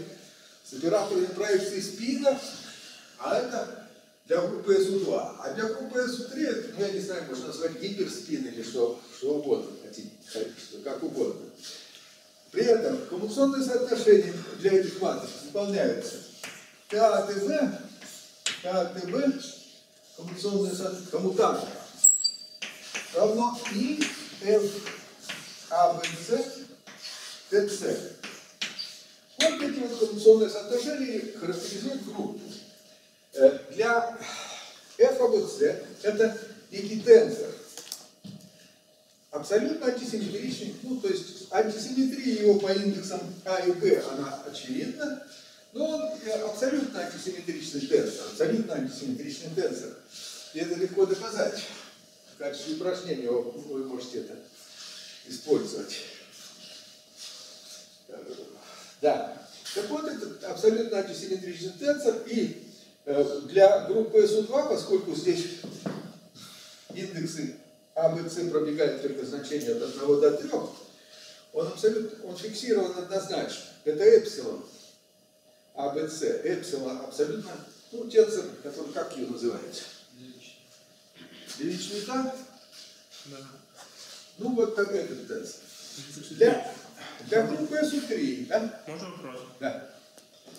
с операторами проекции спина, а это для группы SU2. А для группы SU3, ну я не знаю, можно назвать гиперспин или что, что угодно, хотите, как угодно. При этом коммутационные соотношения для этих матриц выполняются КАТВ, КАТВ, коммутационные соотношения, коммутатор, равно И, F, А, Б, С, Т, С. Вот эти вот коммутационные соотношения характеризуют группу. Э, для F, А, Б, С это некий тензор, абсолютно антисимметричный, ну, то есть антисимметрия его по индексам А и Б, она очевидна, но он э, абсолютно антисимметричный тенсор, абсолютно антисимметричный тенсор. И это легко доказать. Качестве упражнения вы можете это использовать. Да. Так вот, это абсолютно антисимметричный тенсор, и э, для группы SU2, поскольку здесь индексы а, Б, С пробегает только значение от 1 до 3, он абсолютно, он фиксирован однозначно. Это эпсилон. А, Б, С. Эпсилон абсолютно, ну, тензор, который, как ее называется? Девичный Да. Ну, вот так этот тензор. Для, для группы СУ3, да? Можно вопрос? Да.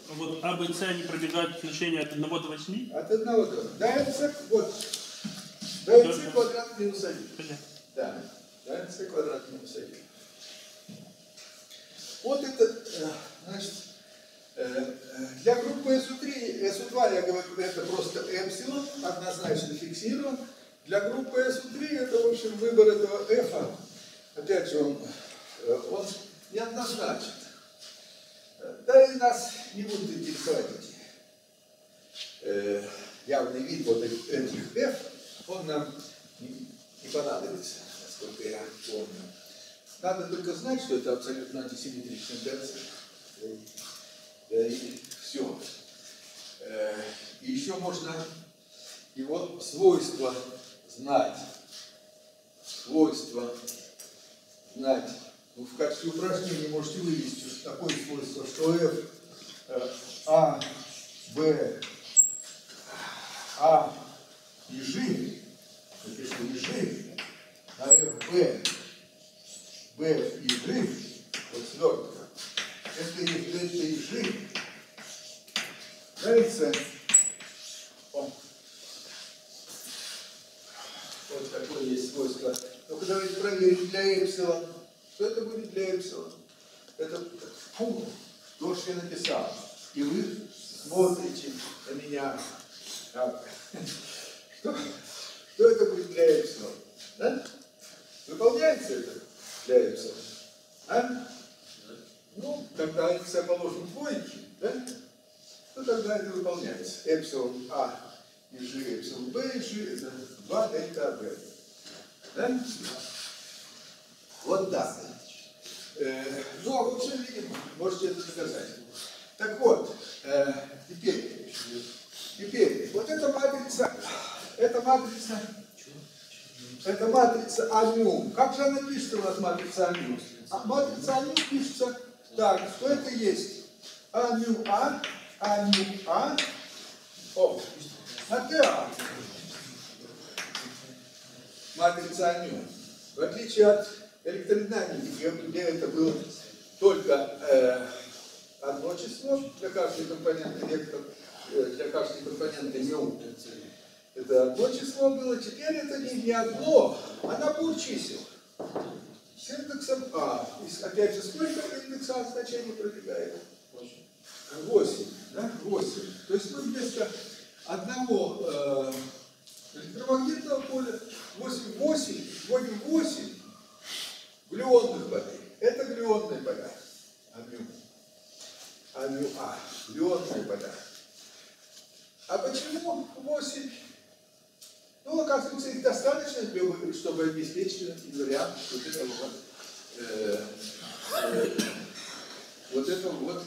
Вот А, Б, С, они пробегают значение от 1 до 8? От одного до... Да, это вот. Да, это квадрат минус 1. Понятно. Да, да, c квадрат минус 1. Вот это, э, значит, э, для группы SU3, SU2, я говорю, это просто эпсилон, однозначно фиксирован. Для группы SU3 это, в общем, выбор этого f, опять же, он, э, он неоднозначен. Да и нас не будут интересовать эти э, явный вид вот этих f, он нам не, понадобится, насколько я помню. Надо только знать, что это абсолютно антисимметричный тензор. И, и все. И еще можно его свойства знать. Свойства знать. Вы в качестве упражнения можете вывести такое свойство, что f, а, b, а ежи, написано ежи, а f, b, b ежи, вот свертка, это, это ежи, нравится, вот такое есть свойство. Ну-ка давайте проверим для эпсилон. Что это будет для эпсилон? Это фу, то, что я написал. И вы смотрите на меня. Так. Что, что это будет для эпсилон? Да? Выполняется это для эпсилон? А? Ну, когда x положим двойки, да? то тогда это выполняется. Эпсилон А и G, эпсилон B и G, это 2 дельта B. Да? Вот так. Э, ну, а в общем виде можете это доказать. Так вот, э, теперь, теперь, вот эта матрица, эта матрица, эта матрица амю. Как же она пишется у нас матрица амю? А матрица амю пишется так, что это есть амю А, амю А, о, на Амю. В отличие от электродинамики, где это было только э, одно число для каждой компоненты вектор, э, для каждой компоненты мю. Это одно число было, теперь это не, не одно, а набор чисел. С индексом А. И опять же, сколько индекса А значений пробегает? 8. Да? 8. То есть мы вместо одного э, электромагнитного поля 8, 8, вводим 8 глюонных полей. Это глюонные поля. Амю. Амю А. Глюонные поля. А почему 8? Ну, оказывается, их достаточно, чтобы обеспечить инвариант вот этого вот, э, э, вот этого вот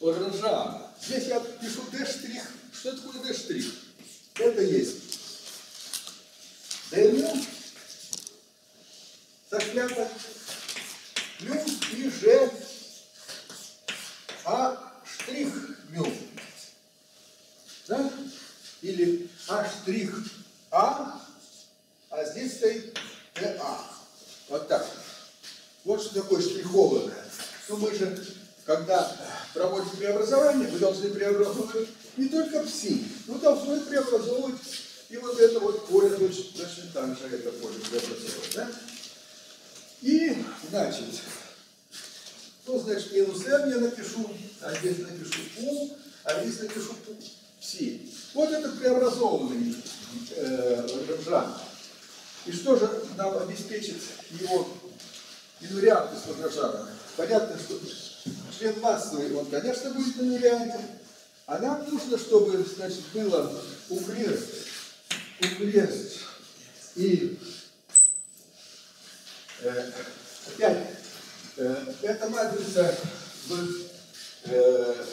Лагранжана. Здесь я пишу D'. Что такое D'? Это есть со шляпой плюс и G А штрих мю. Да? Или А штрих А, а здесь стоит ТА. Вот так. Вот что такое штрихованное. Ну мы же, когда проводим преобразование, мы должны преобразовывать не только пси, мы должны преобразовывать и вот это вот поле точно, точно так же это поле преобразовывать. Да? И, значит, что значит минус m я напишу, а здесь напишу u, а здесь напишу пси. Вот это преобразованный э. И что же нам обеспечит его инвариантность Лагранжана? Понятно, что член массовый, он, конечно, будет инвариантен, а нам нужно, чтобы, значит, было укрест, укрест и э, опять э, эта матрица в э,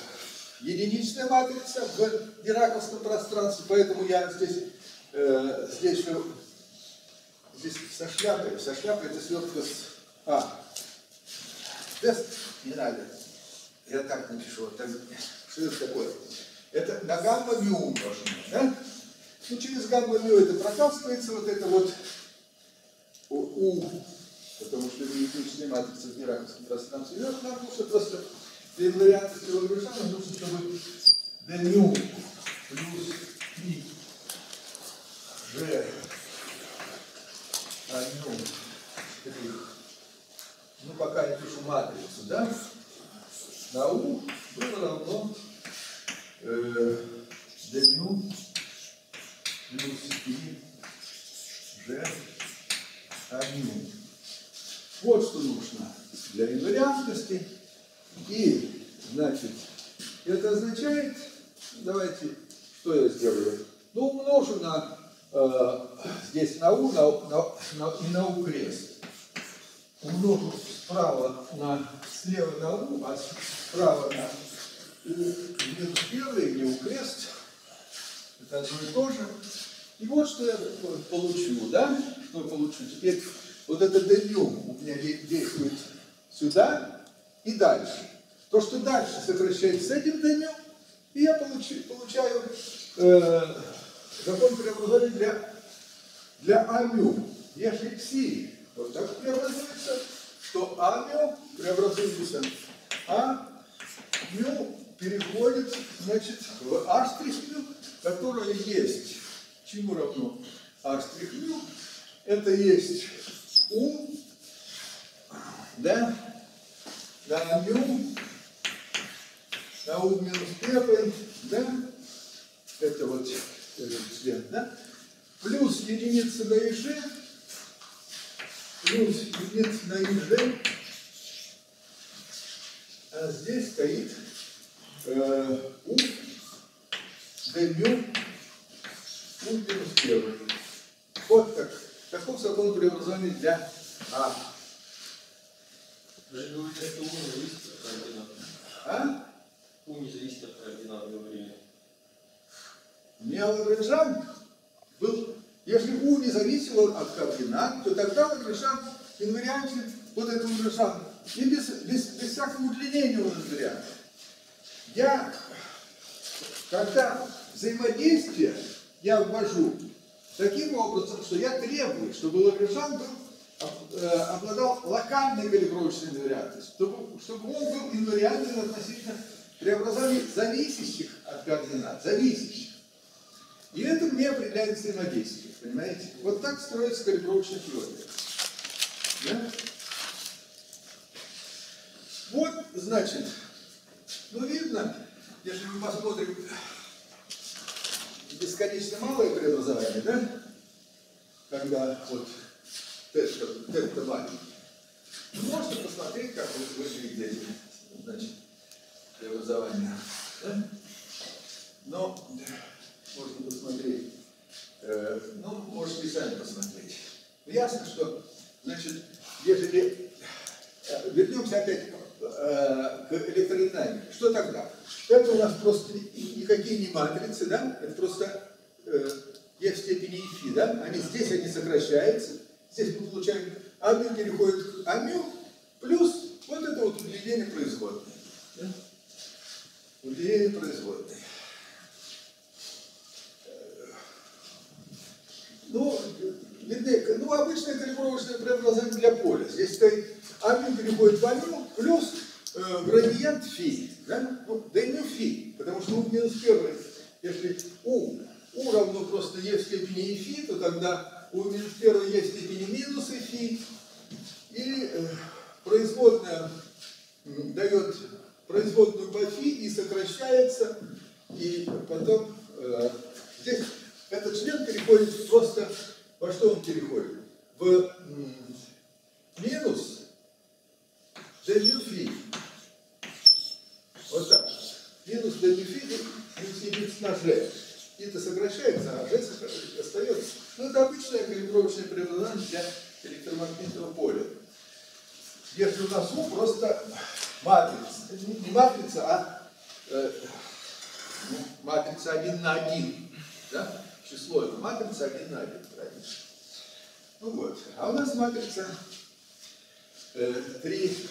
единичная матрица в Дираковском пространстве, поэтому я здесь, э, здесь, здесь со шляпой, со шляпой это свертка с А. Тест не надо. Я так напишу, вот так, что это такое? Это на гамма мю умножено, да? Ну, через гамма мю это проталкивается вот это вот у, потому что единичная матрица в Дираковском пространстве. И нам нужно просто для инвариантности Лагранжана нужно, чтобы d плюс 3 g а ню штрих, ну пока я пишу матрицу, да, на u было равно d ню плюс 3 g а ню. Вот что нужно для инвариантности. И, значит, это означает, давайте, что я сделаю? Ну, умножу на, э, здесь на U, на, на, на, и на U крест. Умножу справа на, слева на U, а справа на U минус первый, не U крест. Это одно и то же. И вот что я получу, да? Что я получу? Теперь вот этот дельюм у меня действует сюда и дальше. То, что дальше сокращается с этим дельюм, и я получаю, получаю э, закон преобразования для, для амю. Если пси вот так преобразуется, то амю преобразуется а мю переходит, значит, в мю, которое есть. Чему равно мю? Это есть у, да, на мю, на у минус первый, да, это вот этот член, да, плюс единица на ИЖ, плюс единица на ИЖ, а здесь стоит э, у, d мю, у минус первый. Вот так. Каков закон преобразования для А? Вы же говорите, что ум не зависит от координат. А? Ум не зависит от координат, говорили. Не Лагранжан был, если У не зависело от координат, то тогда Лагранжан инвариантен вот этот Лагранжан. И без, без, без всякого удлинения он инвариант. Я, когда взаимодействие я ввожу таким образом, что я требую, чтобы Лагранжан был, э, обладал локальной калибровочной инвариантностью, чтобы, чтобы он был инвариантен относительно преобразований, зависящих от координат, зависящих. И это мне определяет взаимодействие, понимаете? Вот так строится калибровочная теория. Да? Вот, значит, ну видно, если мы посмотрим бесконечно малое преобразование, да? Когда вот тетта, тетта маленький. Можно посмотреть, как вот выглядит эти, значит, преобразования. Да? Но можно посмотреть, э, ну, можете сами посмотреть. Ясно, что, значит, ежели, э, вернемся опять э, к электродинамике. Что тогда? Это у нас просто ни- никакие не матрицы, да? Это просто э, е в степени фи, да? Они здесь они сокращаются. Здесь мы получаем а мю переходит к а мю плюс вот это вот удлинение производной. да? Удлинение производной. Ну, видны- ну, обычное калибровочное преобразование для поля. Здесь стоит амин переходит в амин плюс э, градиент фи. Да? Ну, да и не фи, потому что у минус первый, если у, у равно просто е в степени и фи, то тогда у минус первой е в степени минус и фи. И э, производная дает производную по фи и сокращается, и потом э, здесь этот член переходит просто, во что он переходит? В минус d mu фи. Вот так. Минус d mu фи минус единица на g. И это сокращается, а g остается. Ну, это обычное калибровочное преобразование для электромагнитного поля. Если у нас U просто матрица, не- не матрица, а э, ну, матрица 1 на 1. Да? Число это матрица 1 на 1. правильно? Ну вот. А у нас матрица э, 3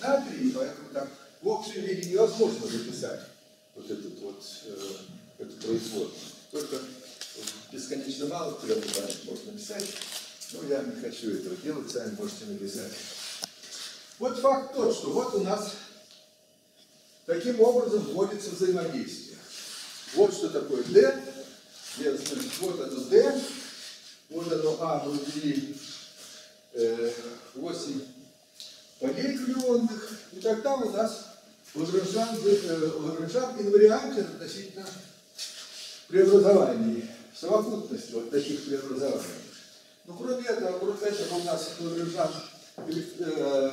на 3, поэтому так в общем виде невозможно записать вот этот вот э, эту производную. Только бесконечно малых преобразованиях можно написать. Но я не хочу этого делать, сами можете написать. Вот факт тот, что вот у нас таким образом вводится взаимодействие. Вот что такое D. Значит, вот оно D. Вот оно А, ввели э, 8 полей глюонных. И тогда у нас Лагранжан, э, Лагранжан инвариантен относительно преобразований, совокупности вот таких преобразований. Ну, кроме этого, кроме этого у нас Лагранжан э,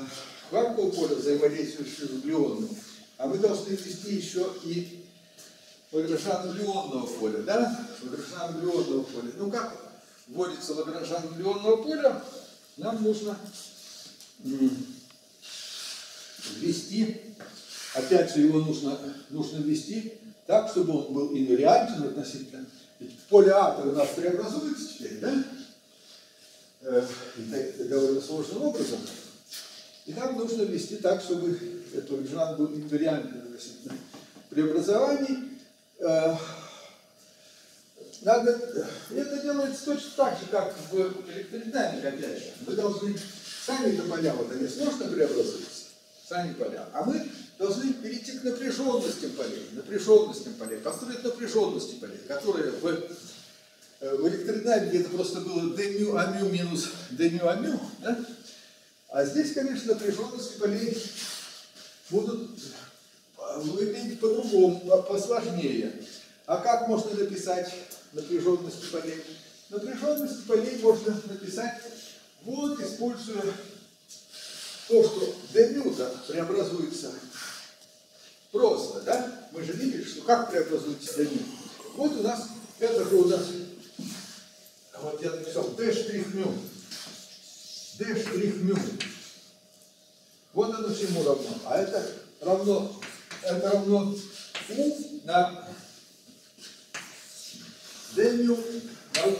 квантового поля, взаимодействующего с глюонным, а мы должны ввести еще и Лагранжан глюонного поля, да? Лагранжан глюонного поля. Ну, как вводится Лагранжан глюонного поля? Нам нужно ввести, опять же его нужно, нужно ввести так, чтобы он был инвариантен относительно. Ведь поле А у нас преобразуется теперь, да? Э, довольно сложным образом. И нам нужно ввести так, чтобы этот Лагранжан был инвариантен относительно преобразований. Э, Надо, это делается точно так же, как в электродинамике, опять же. Вы должны, сами это поля, вот они сложно преобразуются, сами поля, а мы должны перейти к напряженностям полей, напряженностям полей, построить напряженности полей, которые в, э, в электродинамике это просто было d мю а мю минус d мю а мю, да? А здесь, конечно, напряженности полей будут выглядеть по-другому, по- посложнее. А как можно написать напряженности полей? Напряженности полей можно написать вот, используя то, что d мюта преобразуется просто, да? Мы же видели, что как преобразуется d мю. Вот у нас, это же у нас, вот я написал d штрих мю. d. Вот оно всему равно. А это равно, это равно u на на u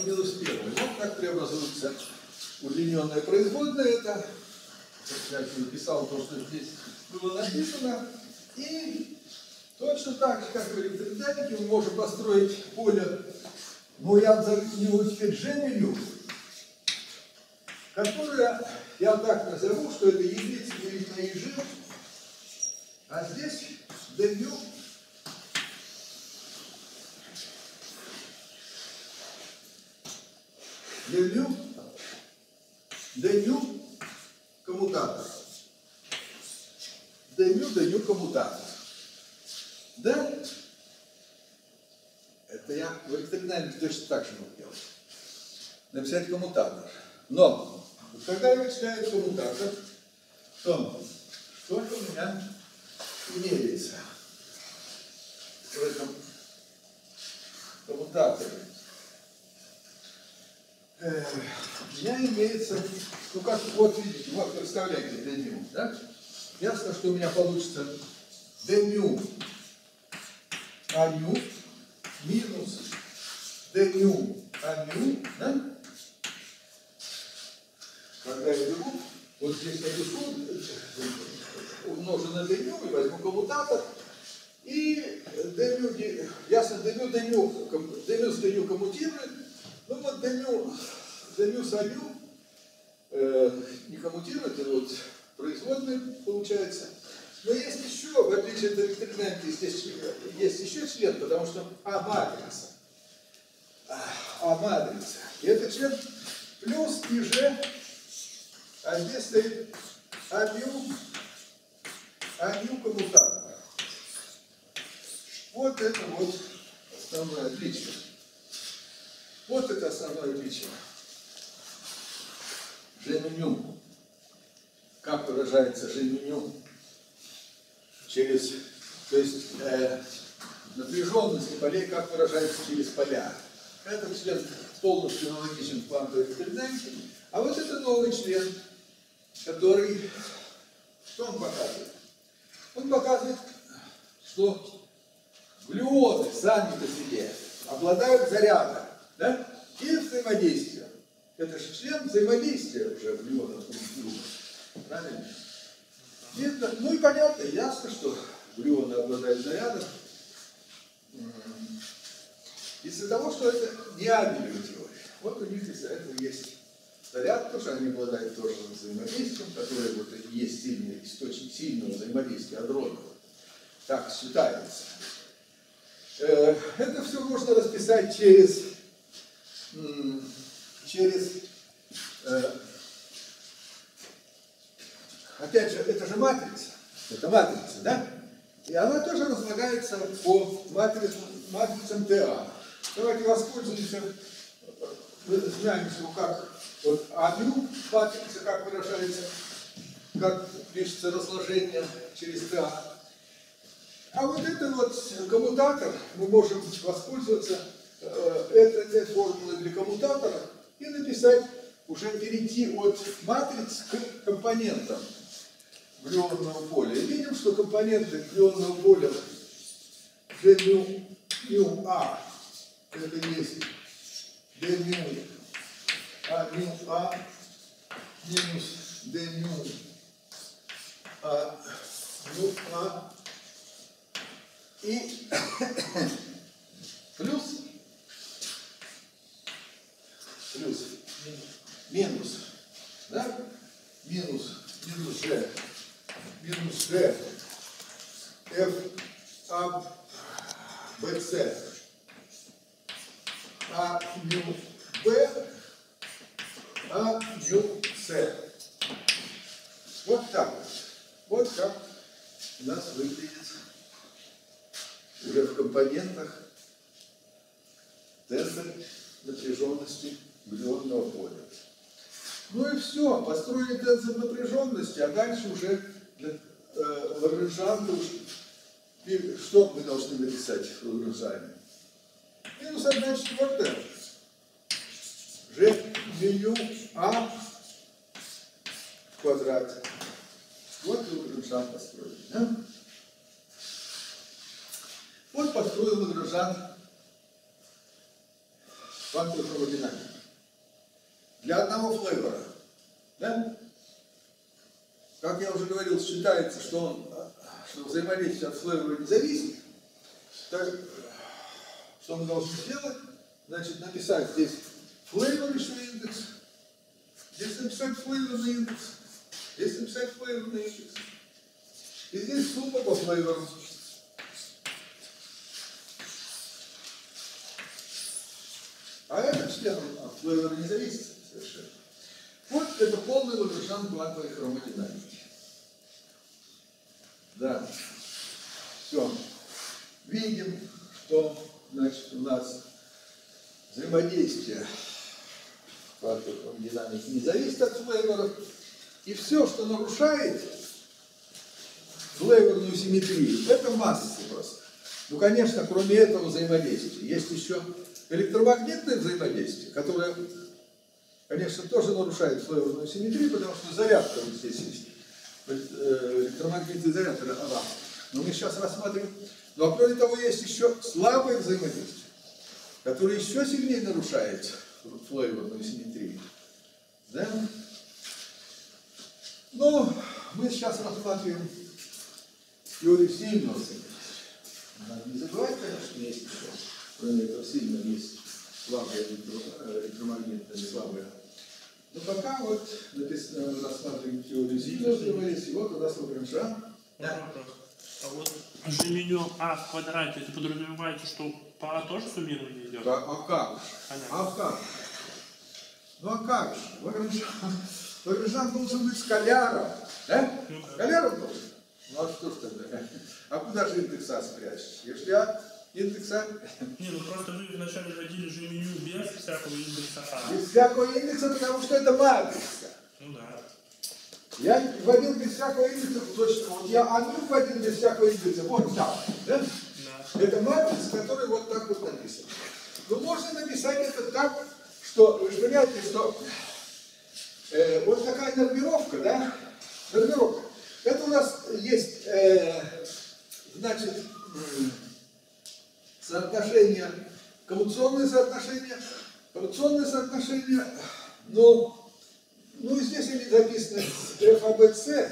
минус первый. Вот как преобразуется удлиненная производная. Это, я написал то, что здесь было написано. И точно так же, как в электродинамике, мы можем построить поле, ну я назову теперь Женелю, которое я так назову, что это единица делить на ежи, а здесь дню дню дню коммутатор. Дню дню коммутатор. Да? Это я в электродинамике точно так же мог делать. Написать коммутатор. Но, когда я вычисляю коммутатор, то что у меня имеется в этом коммутаторе? Э, У меня имеется, ну как вот видите, вот представляете него, да? ясно, что у меня получится дню аню минус дню аню, да? Когда я беру, вот здесь напишу, умножу на дню и возьму коммутатор, и дню, де- ясно, дню, ком- дню с дню коммутирует, ну вот дню, дню с аню э, не коммутирует, это вот производный получается. Но есть еще, в отличие от электродинамики, здесь есть еще член, потому что А матрица. А матрица. И это член плюс и же, а здесь стоит амю, амю коммутатор. Вот это вот основное отличие. Вот это основное отличие. Женю. Как выражается женю? Через, то есть э, напряженность полей, как выражается через поля. Этот член полностью аналогичен квантовой электrodинамике. А вот это новый член, который, что он показывает? Он показывает, что глюоны сами по себе обладают зарядом, да? И взаимодействием. Это же член взаимодействия уже глюонов друг с другом. Правильно? Видно, ну и понятно, ясно, что глюоны обладают зарядом. Из-за того, что это не теория. Вот у них из-за этого есть заряд, потому что они обладают тоже взаимодействием, которое вот есть сильный источник сильного взаимодействия адронов. Так считается. Э, Это все можно расписать через, через э, опять же, это же матрица, это матрица, да? И она тоже разлагается по матрицам, матрицам ТА. Давайте воспользуемся, мы знаем, что как вот амю матрица, как выражается, как пишется разложение через ТА. А вот это вот коммутатор, мы можем воспользоваться э, этой формулой для коммутатора и написать, уже перейти от матриц к компонентам глюонного поля. И видим, что компоненты глюонного поля d μ А, это есть d минус а минус а минус d минус а минус а и плюс плюс минус да? минус минус g минус g f a b c а, мю, Б, А, мю, С. Вот так вот. Как у нас выглядит уже в компонентах тензор напряженности глюонного поля. Ну и все, построили тензор напряженности, а дальше уже э, и что мы должны написать в Лагранжане? Минус 1 четвертая. G меню А в квадрате. Вот Лагранжан построили. Да? Вот построил Лагранжан квантовую хромодинамику. Для одного флейвора. Да? Как я уже говорил, считается, что он что взаимодействие от флейвора не зависит. Так, что мы должны сделать? Значит, написать здесь флейвор еще индекс. Здесь написать флейворный индекс. Здесь написать флейворный индекс. И здесь сумма по флейворам. А этот член от флейвора не зависит совершенно. Вот это полный лагранжан квантовой хромодинамики. Да. Все. Видим, что значит, у нас взаимодействие квантовой хромодинамики не зависит от флейворов. И все, что нарушает флейворную симметрию, это массы просто. Ну, конечно, кроме этого взаимодействия, есть еще электромагнитное взаимодействие, которое, конечно, тоже нарушает флейворную симметрию, потому что зарядка вот здесь есть. э, электромагнитный заряд равен. Мы сейчас рассматриваем. Но кроме того, есть еще слабое взаимодействие, которое еще сильнее нарушает флейворную симметрию. Да? Ну, мы сейчас рассматриваем теорию сильного взаимодействия. Надо не забывать, конечно, есть еще, кроме этого сильного, есть слабое э, электромагнитное, слабое. Но пока вот написано, рассматриваем теорию взаимодействия, вот у нас Лагранжа. Можно А вот G меню А в квадрате, это подразумеваете, что по А тоже суммирование идет? А, а как? же? Понятно. А как? же? Ну а как же? Лагранжан, Лагранжан должен быть скаляром. Да? Ну да. Скаляром должен. Ну а что ж тогда? А куда же индекса спрячешь? Если А индекса Не, ну просто вы вначале вводили G меню без всякого индекса А. без всякого индекса, потому что это матрица. Ну да. Я вводил без всякого индекса, точно, вот я аню вводил без всякого индекса, вот так, да? Да. Это матрица, которая вот так вот написана. Но можно написать это так, что, вы же понимаете, что э, вот такая нормировка, да? Нормировка. Это у нас есть, э, значит, соотношение, коммутационное соотношение, коррупционное соотношение, но, ну, здесь они записаны FABC,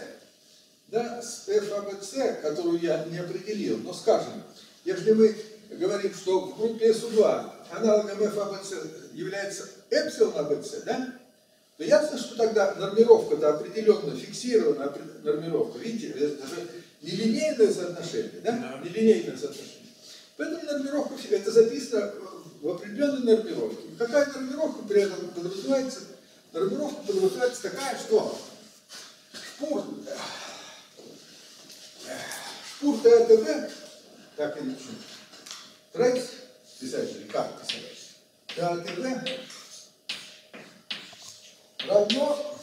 да, с FABC, которую я не определил, но скажем, если мы говорим, что в группе SU2 аналогом FABC является эпсилон ABC, да, то ясно, что тогда нормировка-то определенно фиксирована нормировка. Видите, это же нелинейное соотношение, да? Нелинейное соотношение. Поэтому нормировка, это записано в определенной нормировке. И Какая нормировка при этом подразумевается? Нормировка подразумевается такая, что шпур, шпур ТАТБ, так я напишу, трейс, или как писать, ТАТБ равно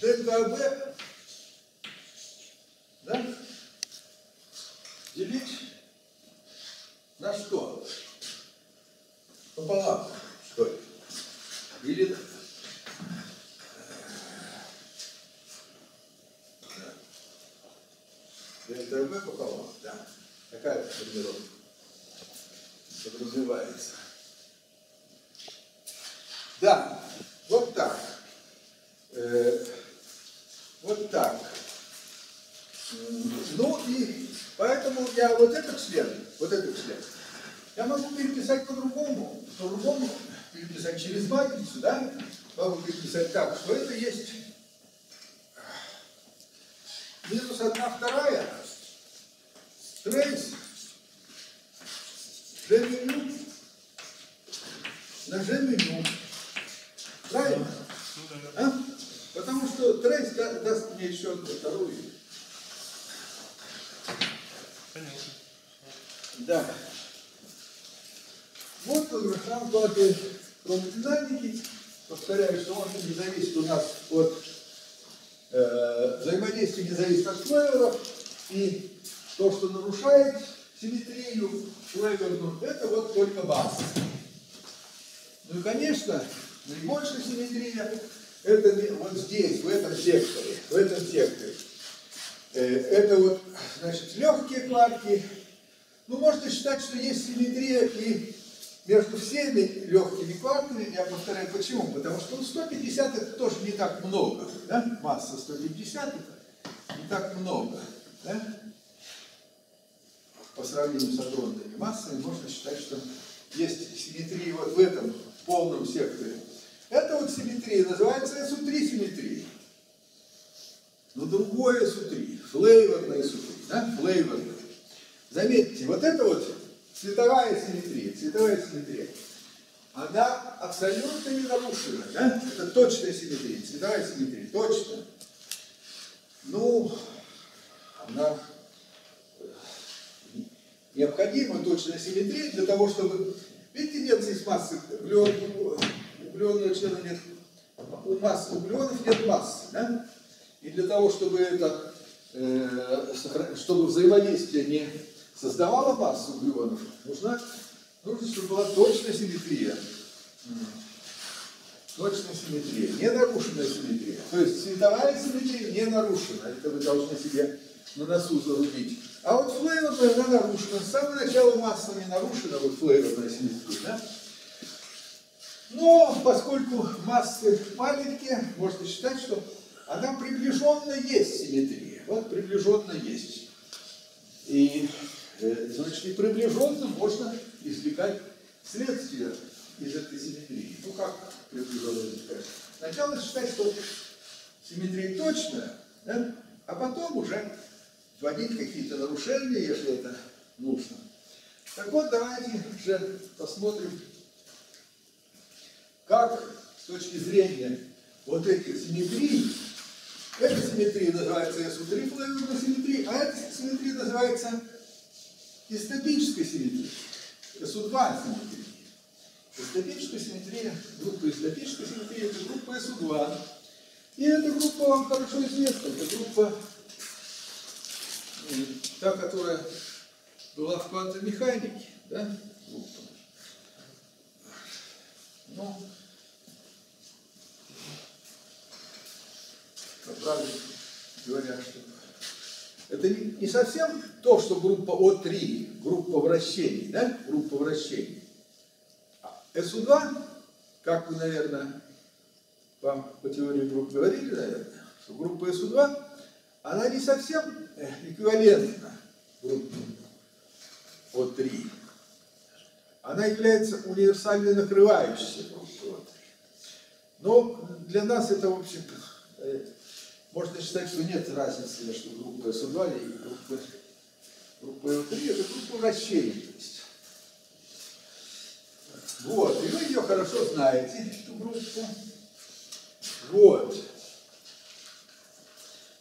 В, да, делить на что? Пополам, что ли? Или да. дельта В пополам, да. Такая формулировка подразумевается. Да, вот так. Э, вот так. Ну и поэтому я вот этот член, вот этот член, я могу переписать по-другому, по-другому переписать через матрицу, да? Могу переписать так, что это есть минус одна вторая, трейс, G меню на G меню. Правильно? Ну. А? Потому что трейс да- даст мне еще одну вторую. Понятно. Да. Вот Лагранжан платы хромодинамики. Повторяю, что он не зависит у нас от э, взаимодействия, не зависит от флейверов. И то, что нарушает симметрию флейверную, это вот только масса. Ну и, конечно, наибольшая симметрия это вот здесь, в этом секторе, в этом секторе. Э, Это вот, значит, легкие кладки. Ну, можно считать, что есть симметрия и между всеми легкими кварками. Я повторяю, почему? Потому что ну, 150 это тоже не так много. Да? Масса 150 это не так много. Да? По сравнению с адронными массами можно считать, что есть симметрия вот в этом полном секторе. Это вот симметрия называется SU3 симметрия. Но другое SU3, флейворное SU3, да, флейворное. Заметьте, вот это вот цветовая симметрия, цветовая симметрия, она абсолютно не нарушена, да? Это точная симметрия, цветовая симметрия, точно. Ну, она э, необходима точная симметрия для того, чтобы... Видите, нет здесь массы, углен, угленного члена нет, у массы угленов нет массы, да? И для того, чтобы это, э, чтобы взаимодействие не создавало массу углеводов, нужна, нужно, чтобы была точная симметрия. Точная симметрия, не нарушенная симметрия. То есть цветовая симметрия не нарушена. Это вы должны себе на носу зарубить. А вот флейворная, она нарушена. С самого начала масса не нарушена, вот флейворная симметрия, да? Но поскольку массы маленькие, можно считать, что она приближенно есть симметрия. Вот приближенно есть. И, значит, и приближенно можно извлекать следствие из этой симметрии. Ну как приближенно извлекать? Сначала считать, что симметрия точная, да? а потом уже вводить какие-то нарушения, если это нужно. Так вот, давайте же посмотрим, как с точки зрения вот этих симметрий, эта симметрия называется S3 флавиновой симметрии, а эта симметрия называется истопической симметрией, SU2 симметрия. Истопическая симметрия, группа истопической симметрии, это группа SU2. И эта группа вам хорошо известна, это группа, та, которая была в квантовой механике, да, группа. Ну, правильно говоря, что это не, совсем то, что группа О3, группа вращений, да, группа вращений. А СУ2, как вы, наверное, вам по теории групп говорили, наверное, что группа СУ2, она не совсем э, эквивалентна группе О3. Она является универсально накрывающейся группой О3. Но для нас это, в общем, э, можно считать, что нет разницы между группой СУ2 и группой, группой О3. Это группа вращений. То есть. Вот, и вы ее хорошо знаете, эту группу. Вот.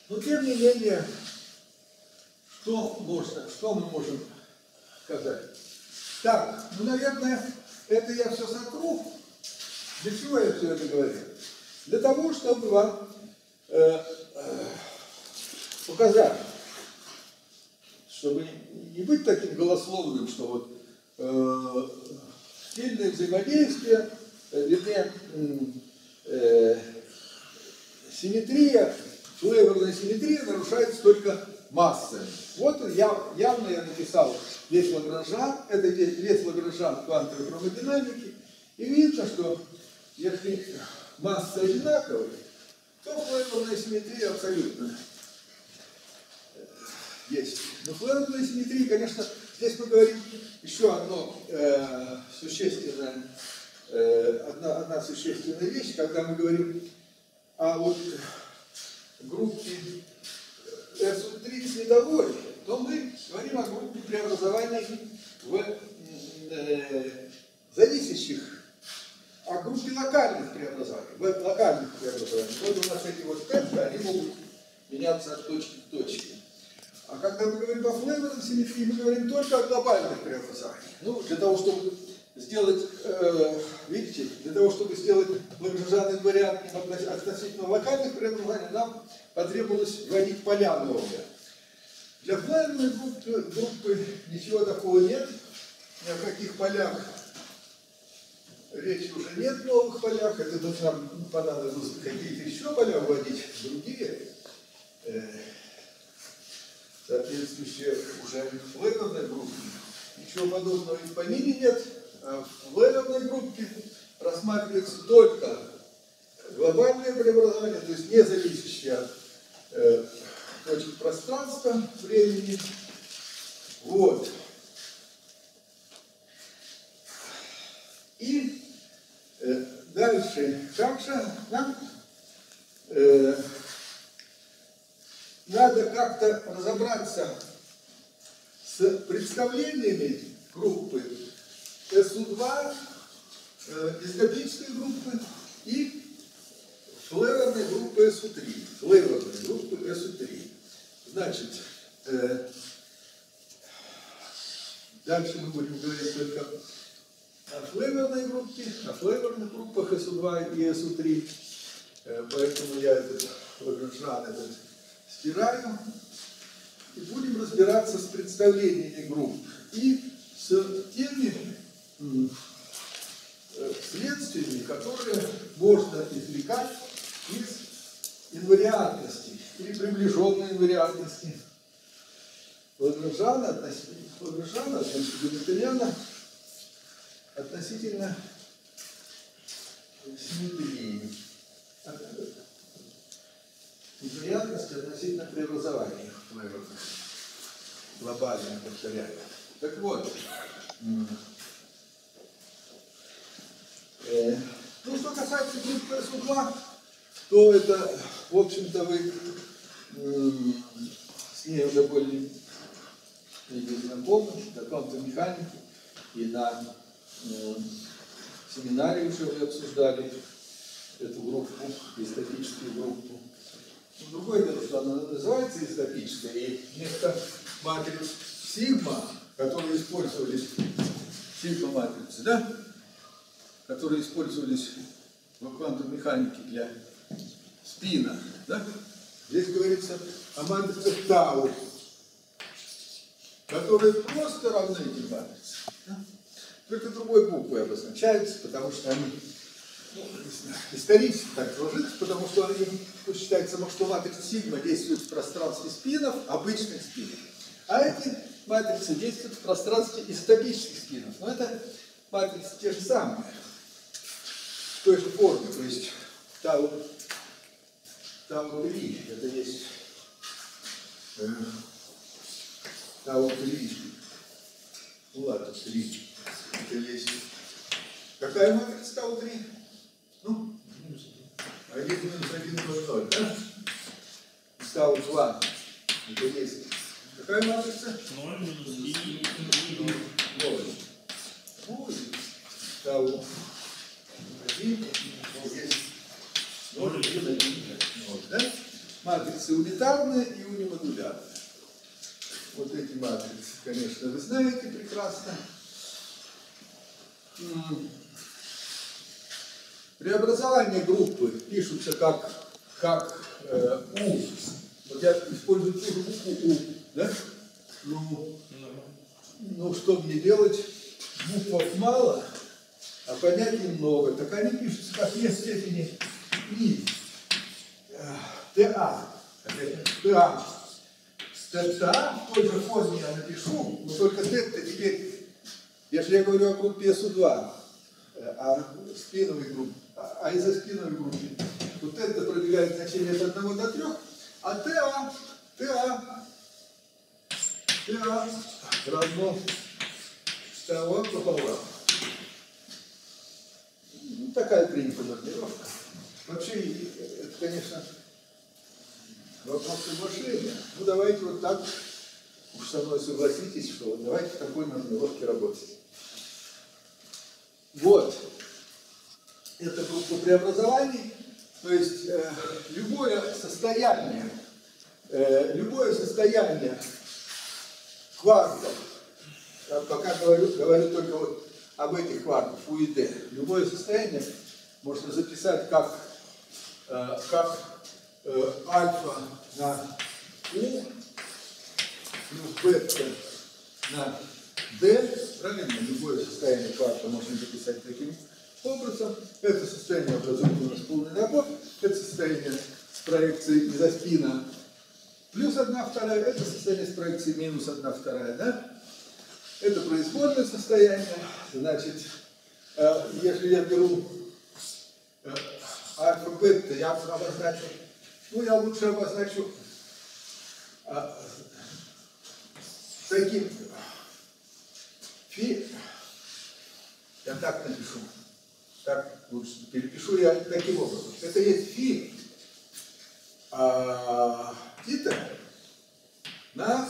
Но тем не менее, что можно, что мы можем сказать? Так, ну, наверное, это я все сотру. Для чего я все это говорю? Для того, чтобы вам э, э, показать, чтобы не быть таким голословным, что вот э, сильное взаимодействие, э, вернее, э, симметрия, флейворная симметрия нарушается только массами. Вот я, явно я написал весь Лагранжан, это весь, весь Лагранжан квантовой хромодинамики, и видно, что если массы одинаковые, то флейворная симметрия абсолютно есть. Но флейворная симметрия, конечно, здесь мы говорим еще одно э, существенное, э, одна, одна существенная вещь, когда мы говорим о вот группе SU3 следовой, то мы говорим о группе преобразований в э, зависящих, о группе локальных преобразований, в локальных преобразований. Вот у нас эти вот темпы, они могут меняться от точки к точке. А когда мы говорим о флейворной симметрии, мы говорим только о глобальных преобразованиях. Ну, для того, чтобы сделать, э, видите, для того, чтобы сделать лагранжанный вариант относительно локальных преобразований, нам потребовалось вводить поля новые. Для флайерной группы, группы ничего такого нет, ни о каких полях речи уже нет в новых полях, это тут нам понадобилось какие-то еще поля вводить, другие, э, соответствующие уже флайерной группе. Ничего подобного и в помине нет, а в левелной группе рассматривается только глобальное преобразование, то есть не зависящее от э, точек пространства, времени. Вот. И э, дальше, как же нам э, надо как-то разобраться с представлениями группы СУ2, э, группы и флеверной группы СУ3. Флеверной группы СУ3. Значит, э, дальше мы будем говорить только о флеверной группе, о флеверных группах СУ2 и СУ3. Э, поэтому я этот Лагранжан этот стираю. И будем разбираться с представлениями групп и с теми Э, след, следствиями, которые можно извлекать из инвариантности или приближенной инвариантности. Лагранжана относительно, Лагранжана относительно относительно симметрии. Инвариантности относительно преобразования твоего глобально повторяю. Так вот, э, ну, что касается группы СУ-2, то это, в общем-то, вы м, с ней уже или знакомы, на квантовой механике и на семинаре уже обсуждали эту группу, историческую группу. Ну, Другое дело, что она называется истопическая, и вместо матриц сигма, которые использовались, сигма-матрицы, да, которые использовались в квантовой механике для спина, да, здесь говорится о матрицах тау, которые просто равны этим матрицам. Да? Только другой буквой обозначаются, потому что они ну, исторически так сложилось, потому что они, ну, считается, что матрица сигма действует в пространстве спинов, обычных спинов. А эти матрицы действуют в пространстве истопических спинов. Но это матрицы те же самые, в той же форме. То есть тау, тау 3, это есть э, тау 3. Ну ладно, 3. Это есть. Какая матрица тау 3? Ну, 1 минус 1 плюс 0, да? Тау 2. Это есть. Какая матрица? 0 минус и... Ноль. Ну, и Тау. Один. Есть. Ноль, один, один, ноль, да? Матрицы унитарные и унимодулярные. Вот эти матрицы, конечно, вы знаете прекрасно. Преобразование группы пишутся как, как э, У. Вот я использую ту же букву У. Да? Ну, ну, что мне делать? Буквов мало, а понятий много. Так они пишутся как две степени И. Э, ТА. ТА. ТА в той же форме я напишу, но только Т теперь, если я говорю о группе СУ2, э, о спиновой группе, а а из-за спиновой группы, то Т пробегает значение от 1 до 3, а ТА, ТА, ТА равно того пополам. Ну, такая принята нормировка. Вообще, это, конечно, вопрос соглашения. Ну, давайте вот так, уж со мной согласитесь, что вот давайте в такой нормировке работать. Вот. Это группа преобразований. То есть э, любое состояние, э, любое состояние квантов, я пока говорю, говорю только вот об этих квантах, У и Д. Любое состояние можно записать как, э, как э, альфа на У плюс бета на D, правильно? Любое состояние кварта можно записать таким образом. Это состояние образует у нас полный набор. Это состояние с проекцией изоспина плюс 1 вторая. Это состояние с проекцией минус 1 вторая. Да? Это производное состояние. Значит, э, если я беру э, альфа, бета, я обозначу, ну, я лучше обозначу а, таким фи, я так напишу, так лучше перепишу я таким образом. Это есть фи а, тита на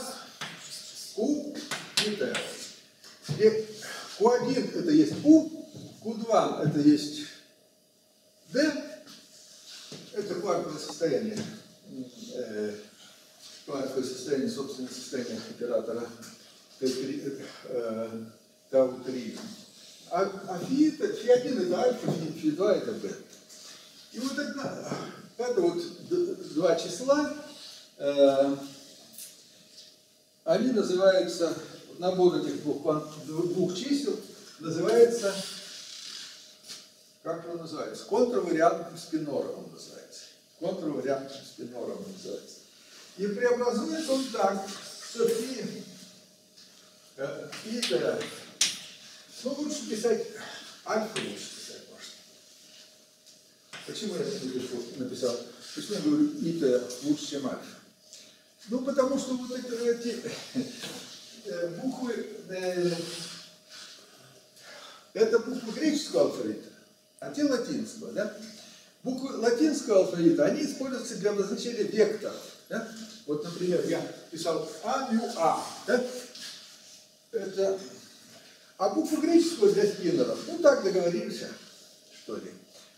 q тита. И Q1 это есть U, Q2 это есть D, это квантовое состояние, э, квантовое состояние, собственное состояние оператора Т3, Тау-3. А, а фи, это, фи1 это альфа, фи, фи2 это бета. И вот это, это вот два числа, э, они называются, набор этих двух, двух чисел называется как он называется? Контравариантным спинором называется. Контравариантным спинором называется. И преобразуется он так, что фи, э, фи, ну лучше писать, альфа лучше писать можно. Почему я это написал? Почему я говорю ИТ лучше, чем альфа? Ну, потому что вот эти, эти э, буквы, э, это буквы греческого алфавита, а те латинского, да? Буквы латинского алфавита, они используются для обозначения векторов. Да? Вот, например, я писал А, Ю, А. Да? Это... А буквы греческого для спиннеров, ну так договорились, что ли.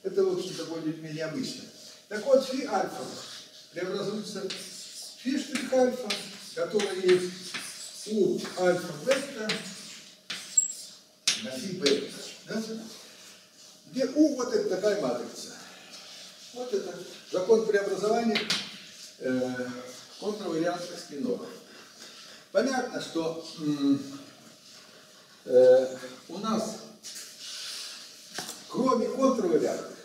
Это, в общем-то, более-менее обычно. Так вот, фи альфа преобразуется в фи штрих альфа, который есть у альфа бета на фи бета. Да? Где у вот это такая матрица. Вот это закон преобразования э, контравариантных спинов. Понятно, что э, у нас кроме контравариантных,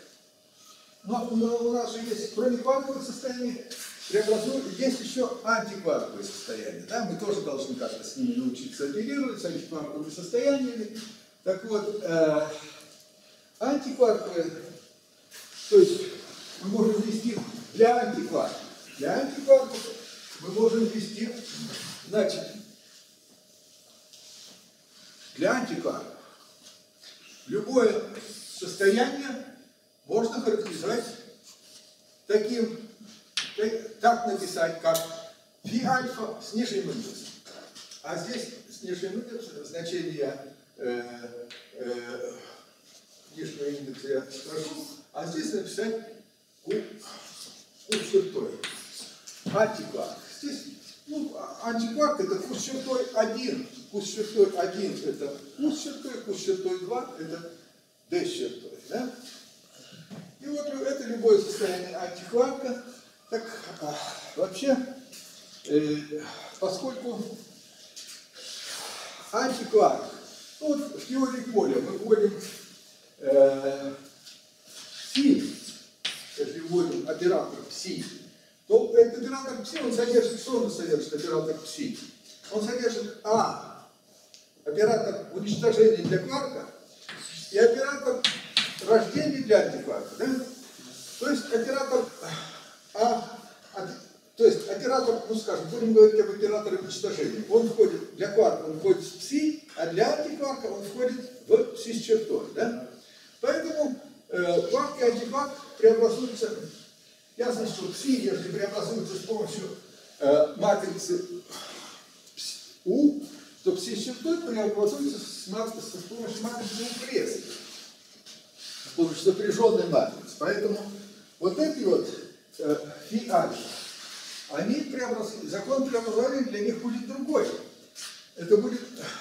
но у нас же есть, кроме квантовых состояний, преобразуют, есть еще антиквантовые состояния. Да? Мы тоже должны как-то с ними научиться оперировать, с антиквантовыми состояниями. Так вот, э, антиквантовые, то есть мы можем ввести для антиквантов. Для антиквантов мы можем ввести, значит, для антиквантов любое состояние можно характеризовать таким, так написать, как фи альфа с нижним индексом. А здесь с нижним индексом значение э, э, нижнего индекса я скажу, а здесь написать ку, ку чертой. Антикварк. Здесь, ну, антикварк это ку с чертой 1, ку с чертой 1 это ку с чертой, ку с чертой 2 это d с чертой. Да? И вот это любое состояние антикварка. Так а, вообще, э, поскольку антикварк, ну, вот в теории поля мы вводим э, пси, если вводим оператор пси, то этот оператор пси, он содержит, что он содержит, оператор пси? Он содержит А, оператор уничтожения для кварка, и оператор рождения для антикварка. Да? То есть оператор А, то есть оператор, ну скажем, будем говорить об операторе уничтожения. Он входит, для кварка он входит в пси, а для антикварка он входит в пси с чертой. Да? Поэтому э, кварк и антикварк преобразуются, ясно, что пси, если преобразуются с помощью э, матрицы У, то пси с чертой преобразуется с, матрицей, с помощью матрицы крест. С помощью сопряженной матрицы. Поэтому вот эти вот э, фи альфа, они преобразуют, закон преобразования для них будет другой. Это будет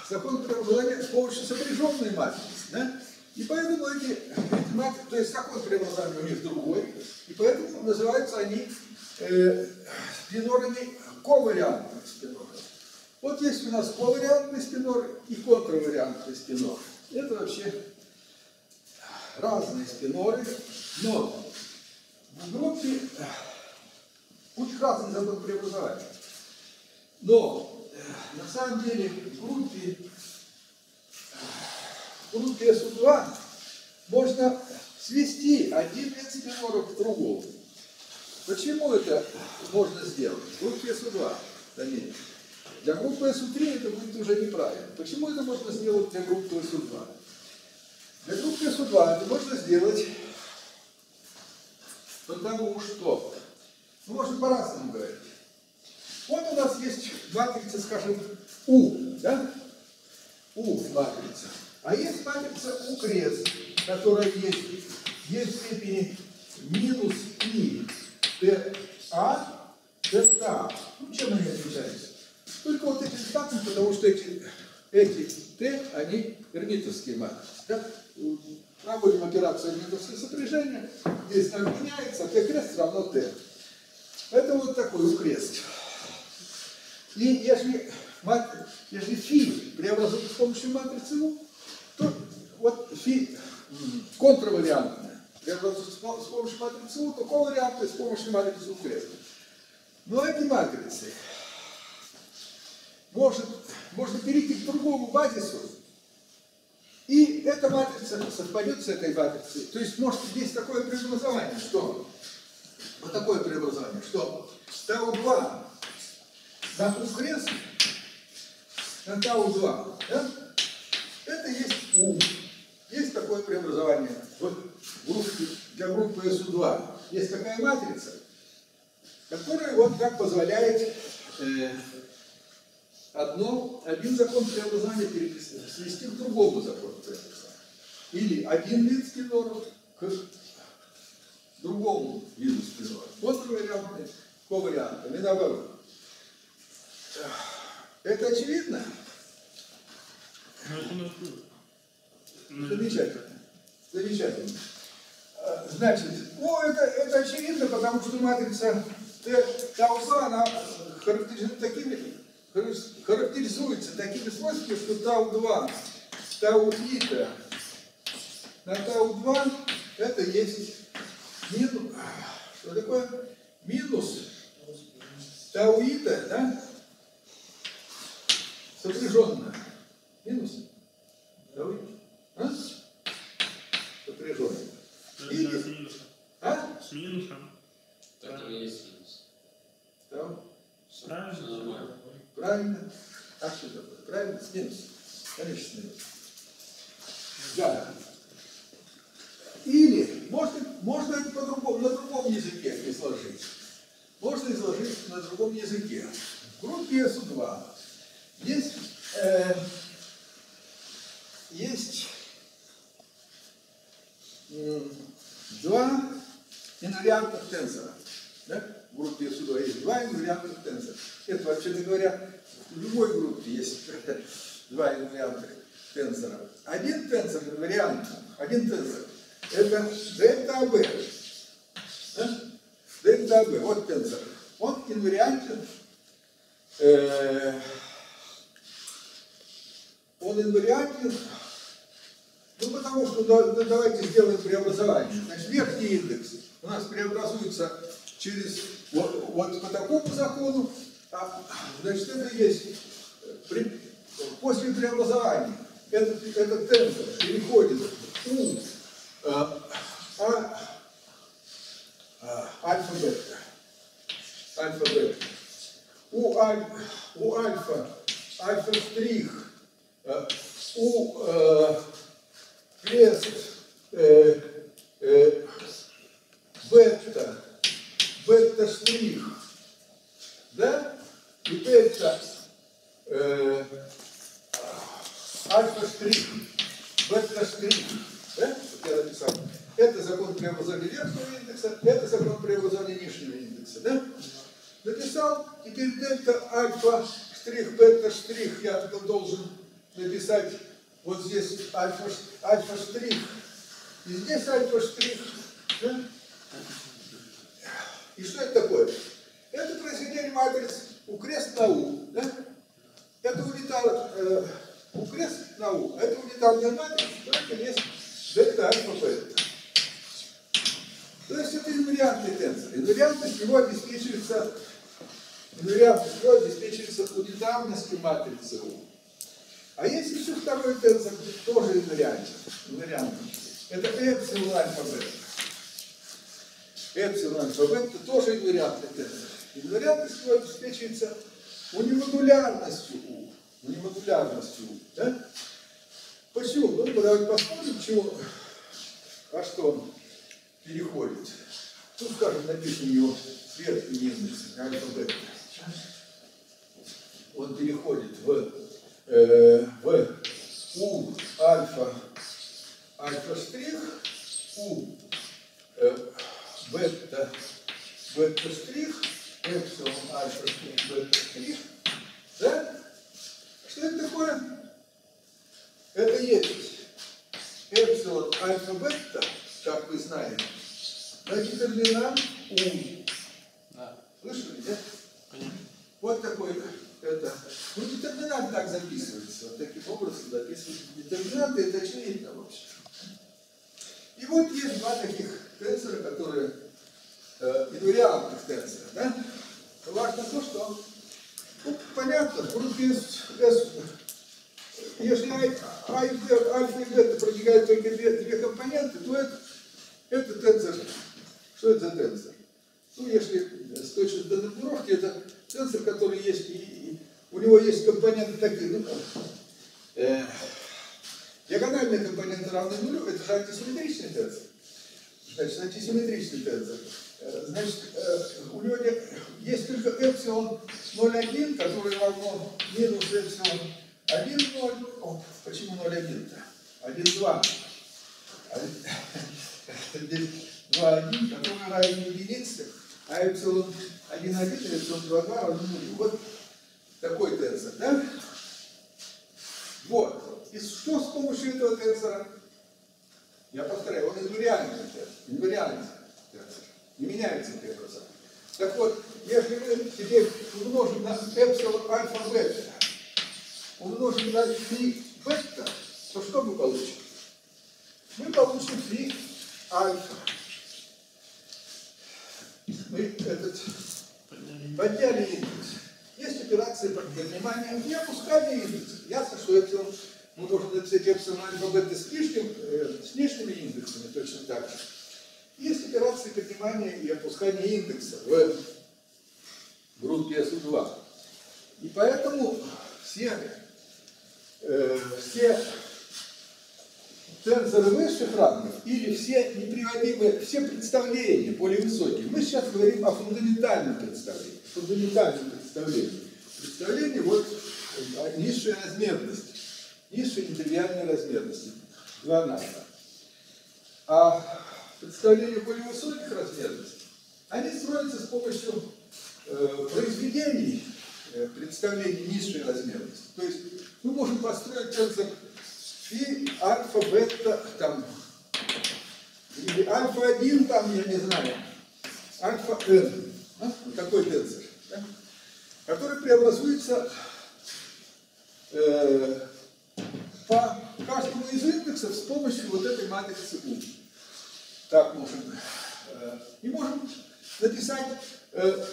закон преобразования с помощью сопряженной матрицы. Да? И поэтому эти, эти матрицы, то есть закон преобразования у них другой, и поэтому называются они э, спинорами ковариантных спиноров. Вот есть у нас ковариантный спинор и контравариантный спинор. Это вообще разные спиноры, но в группе у них разный закон преобразования. Но на самом деле в группе, в группе СУ2 можно свести один вид спиноров к другому. Почему это можно сделать? В группе СУ2, заметьте. Для группы СУ3 это будет уже неправильно. Почему это можно сделать для группы СУ2? Для группы СУ2 это можно сделать потому что, ну, можно по-разному говорить. Вот у нас есть матрица, скажем, У, да? У матрица. А есть матрица У крест, которая есть, есть в степени минус И ТА, ТК. Ну, чем они отличаются? Только вот эти статусы, потому что эти, эти Т, они эрмитовские матрицы. Да? Проводим операцию эрмитовского сопряжения. Здесь так меняется, а Т крест равно Т. Это вот такой укрест. И если, если фи преобразуется с помощью матрицы У, то вот фи, контравариантная. Преобразуется с помощью матрицы У, то ковариантная с помощью матрицы У крест. Но эти матрицы может, можно перейти к другому базису, и эта матрица совпадет с этой матрицей. То есть может здесь такое преобразование, что вот такое преобразование, что Тау-2 на У крест на Тау-2, да? это есть У. Есть такое преобразование. Вот в группе, для группы СУ2 есть такая матрица, которая вот так позволяет э, одно, один закон преобразования переписать, свести к другому закону преобразования. Или один вид спиноров к другому виду спиноров. Контравариантный, ковариантный, и наоборот. Это очевидно? Замечательно. Замечательно. Значит, ну это, это очевидно, потому что матрица Тау-2, она характеризует такими, характеризуется такими свойствами, что Тау-2, Тау-Ита на Тау-2 это есть минус, что такое? Минус Тау-Ита, да? Сопряженная. Минус. Тау-Ита. А? Сопряженная. это Или- с минусом. А? С минусом. Так и есть минус. Тау. Правильно. нормально. Правильно. А что такое? Правильно? С. Конечно, с. Да. Или можно, можно это по-другому, на другом языке изложить. Можно изложить на другом языке. В группе СУ2 есть, э, есть м, два инвариантных тенсора. Да? Группе СУ2 есть два инвариантных тенсора. Это, вообще говоря, в любой группе есть два инвариантных тенсора. Один тенсор инвариант, один тенсор, это дельта АБ. Да? Дельта АБ, вот тенсор. Он инвариантен. э, он инвариантен, ну потому что да давайте сделаем преобразование. Значит, верхний индекс у нас преобразуется через вот, вот по такому закону, а, значит, это есть э, при- после преобразования этот, этот тенсор переходит у э, а, а, альфа-бета. Альфа-бета. У, аль, у альфа, альфа-штрих, э, у э, крест э, э, бета, бета-штрих, да? И бета э, альфа-штрих, бета-штрих, да? Вот я написал. Это закон преобразования верхнего индекса, это закон преобразования нижнего индекса, да? Написал, теперь дельта альфа штрих, бета штрих, я должен написать вот здесь альфа, альфа штрих, и здесь альфа штрих, да? И что это такое? Это произведение матриц у крест на У, да? Это унитар, э, у крест на У, это унитарная матрица, только есть дельта альфа. То есть это инвариантный тенсор. Инвариантность его обеспечивается, инвариантность его обеспечивается унитарностью матрицы У. А есть еще второй тенсор, тоже инвариантен. инвариантный. Это эпсилон альфа бета. Эпсилон альфа бета тоже инвариантный тенсор. Инвариантность обеспечивается унимодулярностью У. Унимодулярностью У. Да? Почему? Ну, давайте посмотрим, почему, а что он переходит. Ну, скажем, напишем его верхний индекс альфа-бета. Он переходит в, э, в у альфа, альфа-штрих, у э, бета, бета-штрих, эпсилон альфа-штрих, бета-штрих. Да? Что это такое? Это есть эпсилон альфа-бета, как вы знаете, значит, терминант У. Да, Слышали, нет? конечно. Вот такой это. Ну, детерминант так записывается. Вот таким образом записывается. Детерминанты это очевидно вообще. И вот есть два таких тенсора, которые э, инвариантных тенсора. Да? Важно то, что ну, понятно, в группе S, если а, и B, альфа и бета протекают только две, две компоненты, то это, это тенсор. Что это за тенсор? Ну, если с точки донумеровки, это тенсор, который есть, и, и у него есть компоненты такие, ну, э, диагональные компоненты равны нулю, это же антисимметричный тенсор. Значит, антисимметричный тенсор. Э, значит, э, у него есть только эпсилон 0,1, который равно минус эпсилон 1,0. О, почему 0,1-то? 1,2. Здесь 2,1, который равен единице, а эпсилон 1,1 и эпсилон 2,2 равны нулю. Вот такой тенсор, да? Вот. И что с помощью этого тенсора? Я повторяю, он инвариантный тенсор. Инвариантный тенсор. Не меняется преобразование. Так вот, если мы теперь умножим на эпсилон альфа бета, умножим на 3 бета, то что мы получим? Мы получим 3 альфа. Мы этот подняли индекс. Есть операции поднимания и опускания индекса. Ясно, что эпсилон мы можем написать эпсилон альфа бета с, лишним, э, с лишними индексами, точно так же. Есть операции поднимания и опускания индекса в группе SU2. И поэтому все, э, все тензоры высших рангов или все неприводимые, все представления более высокие. Мы сейчас говорим о фундаментальном представлении. Фундаментальном представлении. Представление вот низшей размерности, низшей нетривиальной размерности. Два наша. А представления более высоких размерностей, они строятся с помощью э, произведений э, представлений низшей размерности. То есть мы можем построить тензор фи, альфа, бета, там, или альфа-1, там, я не знаю, альфа-n, да? вот такой тензор, да? который преобразуется э, по каждому из индексов с помощью вот этой матрицы U так можем. Э, и можем написать э,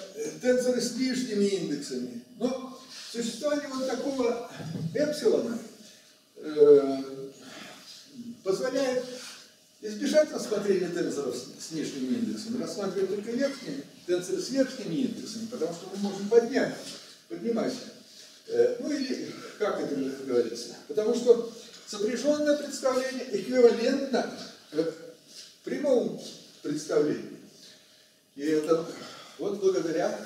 тензоры с нижними индексами. Но существование вот такого эпсилона э, позволяет избежать рассмотрения тензоров с нижними индексами, рассматривать только верхние, тензоры с верхними индексами, потому что мы можем поднять, поднимать. Э, ну или как это говорится? Потому что сопряженное представление эквивалентно прямом представлении. И это вот благодаря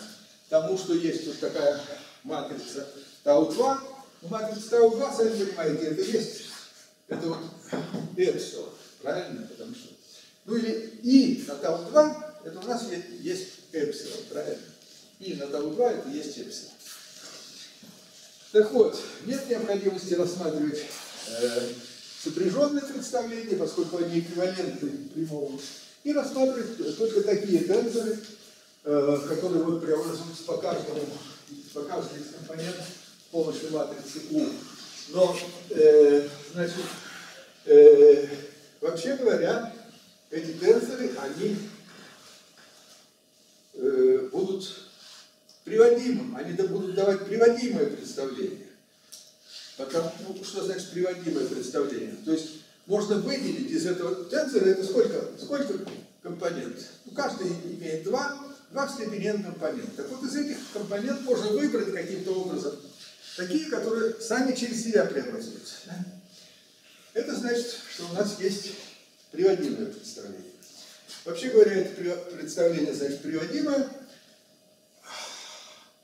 тому, что есть вот такая матрица Тау-2, ну, матрица Тау-2, сами понимаете, это есть, это вот эпсилон, правильно? Потому что, ну или И на Тау-2, это у нас есть эпсилон, правильно? И на Тау-2 это есть эпсилон. Так вот, нет необходимости рассматривать э, сопряженные представления, поскольку они эквивалентны прямому, и рассматривать только такие тензоры, э, которые вот преобразуются по каждому, по каждой из компонентов с помощью матрицы U. Но, э, значит, э, вообще говоря, эти тензоры, они э, будут приводимым, они будут давать приводимое представление. Потому, ну, что значит приводимое представление? То есть можно выделить из этого тензора, это сколько, сколько компонентов? Ну, каждый имеет два, два степенных компонента. Так вот из этих компонентов можно выбрать каким-то образом такие, которые сами через себя преобразуются. Да? Это значит, что у нас есть приводимое представление. Вообще говоря, это представление значит приводимое,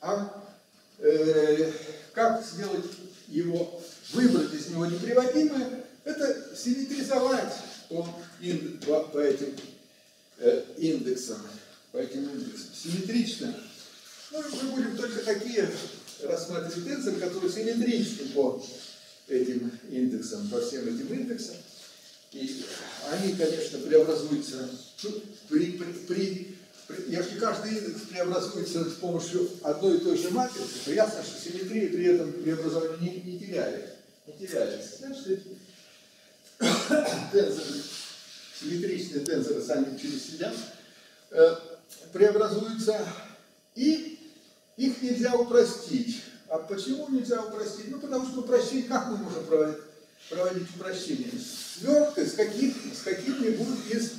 а э, как сделать его, выбрать из него неприводимое, это симметризовать по, по, по этим э, индексам, по этим индексам, симметрично. Ну, мы будем только такие рассматривать тензоры, которые симметричны по этим индексам, по всем этим индексам. И они, конечно, преобразуются ну, при, при, при если каждый индекс преобразуется с помощью одной и той же матрицы, то ясно, что симметрия при этом преобразовании не, не теряет. Не теряется. Значит, тензоры симметричные тензоры сами через себя, э, преобразуются, и их нельзя упростить. А почему нельзя упростить? Ну, потому что упрощение, как мы можем проводить, проводить упрощение? Сверткой с, каких, с каким-нибудь из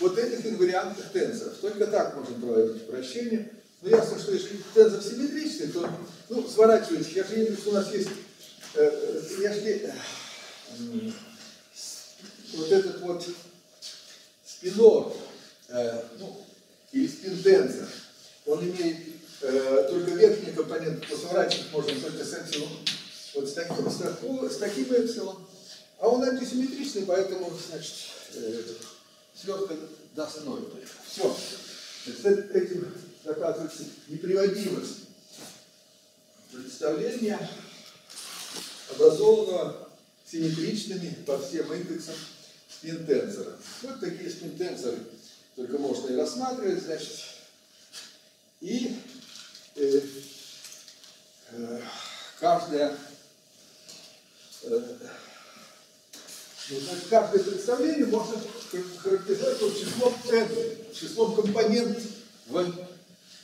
вот этих инвариантных тензоров. Только так можем проводить упрощение. Но ясно, что если тензор симметричный, то, ну, сворачивайте. Я же не что у нас есть, э, э, я же не- м, вот этот вот спинор, э, ну, или спин-тензор, он имеет э, только верхний компонент, то сворачивать можно только с эпсилон, вот с таким, с, таку- с таким эпсилон. А он антисимметричный, поэтому, значит, э, свертка даст ноль. Все. Этим доказывается неприводимость представления, образованного симметричными по всем индексам спин-тензора. Вот такие спин-тензоры только можно и рассматривать, значит. И э, э, каждая э, значит, каждое представление можно характеризовать вот числом n, числом компонент в,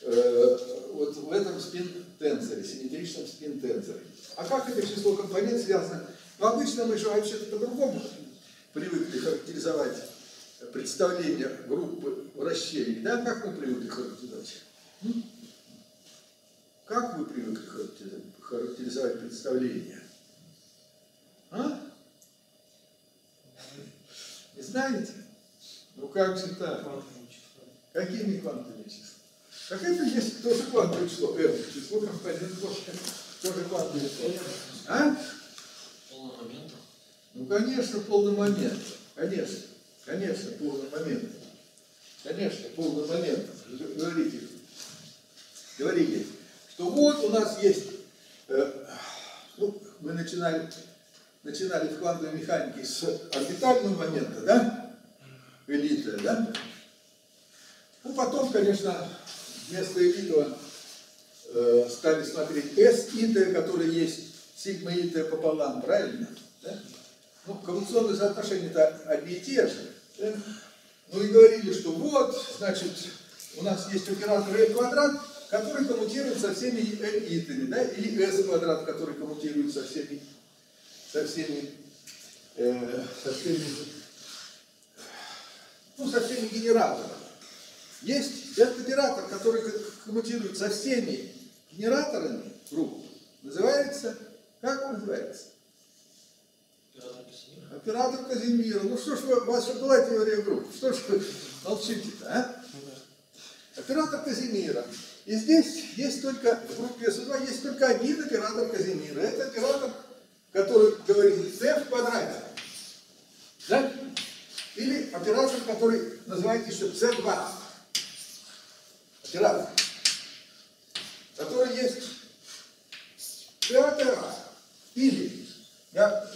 э, вот в этом спин-тензоре, симметричном спин-тензоре. А как это число компонент связано? Ну, обычно мы же вообще-то по-другому привыкли характеризовать представление группы вращений. Да, как мы привыкли характеризовать? Как вы привыкли характеризовать представление? А? Не знаете? Ну как же так? Какими квантовыми числами? Как это есть тоже квантовое число? Это число компонентов тоже квантовое число. А? Полный момент. Ну, конечно, полный момент. Конечно. Конечно, полный момент. Конечно, полный момент. Говорите. Говорите, что вот у нас есть, э, ну, мы начинали, начинали в квантовой механике с орбитального момента, да? Элита, да? Ну, потом, конечно, вместо элитова э, стали смотреть S ита, который есть сигма ита пополам, правильно? Да? Ну, коррупционные соотношения-то одни и те же. да? Ну и говорили, что вот, значит, у нас есть оператор L квадрат, который коммутирует со всеми L итами, да, или S квадрат, который коммутирует со всеми, со всеми, э, со всеми, ну, со всеми генераторами. Есть этот оператор, который коммутирует со всеми генераторами групп, называется, как он называется? Оператор Казимира. Ну что ж вы, у вас же была теория групп, что ж вы молчите-то, а? Оператор Казимира. И здесь есть только, в группе СУ2 есть только один оператор Казимира. Это оператор, который говорит c в квадрате. Да? Или оператор, который называется еще c2. Оператор. Который есть пятый раз. Или, я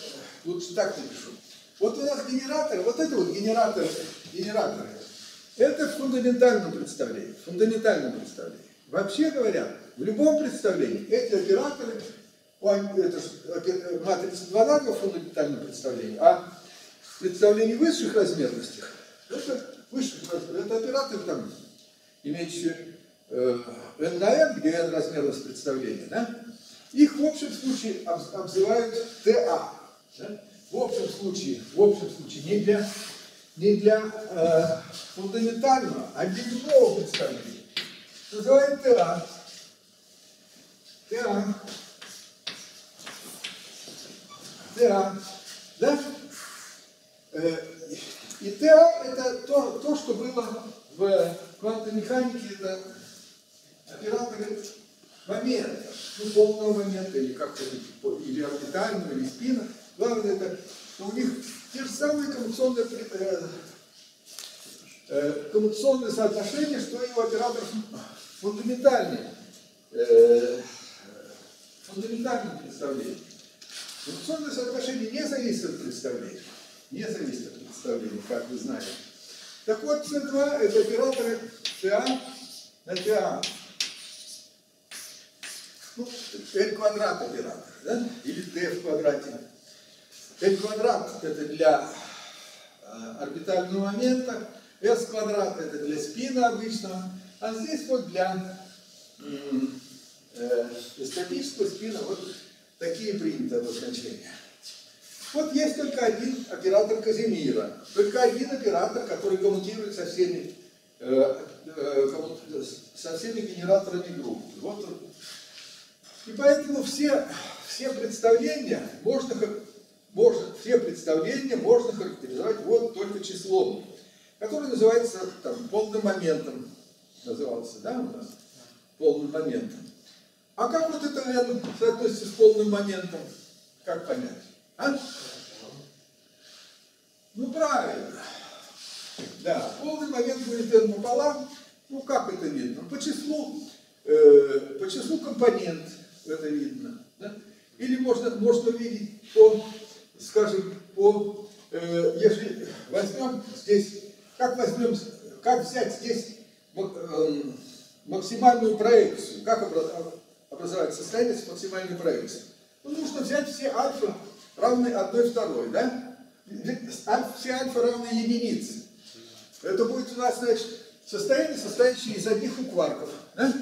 лучше так напишу. Вот у нас генераторы, вот это вот генераторы, генераторы, это в фундаментальном представлении, в фундаментальном представлении. Вообще говоря, в любом представлении эти операторы, это ж опе- матрица 2 на 2 в фундаментальном представлении, а в представлении высших размерностях, это высших размерностей, это операторы там, имеющие э, n на n, где n размерность представления, да? Их в общем случае обз- обзывают TA. да? В общем случае, в общем случае, не для, не для э, фундаментального, а для любого представления. Называют TA. TA. TA. Да? Э, И TA это то, то, что было в квантовой механике, это операторы момента, ну, полного момента, или как-то, или орбитального, или спина. Главное, это, что у них те же самые коммутационные, при- э, э, коммутационные соотношения, что и у операторов фундаментальные, э, фундаментальные представления. Коммутационные соотношения не зависят от представления. Не зависят от представления, как вы знаете. Так вот, C2 это операторы TA на TA. Ну, L квадрат оператор, да? Или T в квадрате. L квадрат это для э, орбитального момента, S квадрат это для спина обычного, а здесь вот для э, статического спина вот такие приняты обозначения. Вот есть только один оператор Казимира, только один оператор, который коммутирует со всеми, э, э, со всеми генераторами группы. Вот. И поэтому все, все представления можно, можно, все представления можно характеризовать вот только числом, которое называется там, полным моментом. Назывался, да, у нас? Полным моментом. А как вот это n соотносится с полным моментом? Как понять? А? Ну правильно. Да, полный момент будет n пополам. Ну как это видно? По числу, э, по числу компонент это видно. да? Или можно, можно увидеть по, скажем, по, э, если возьмем здесь, как возьмем, как взять здесь эм, максимальную проекцию, как обра- образовать состояние с максимальной проекцией? Ну, нужно взять все альфа равные одной второй, да? Все альфа равны единице. Это будет у нас, значит, состояние, состоящее из одних укварков. Да?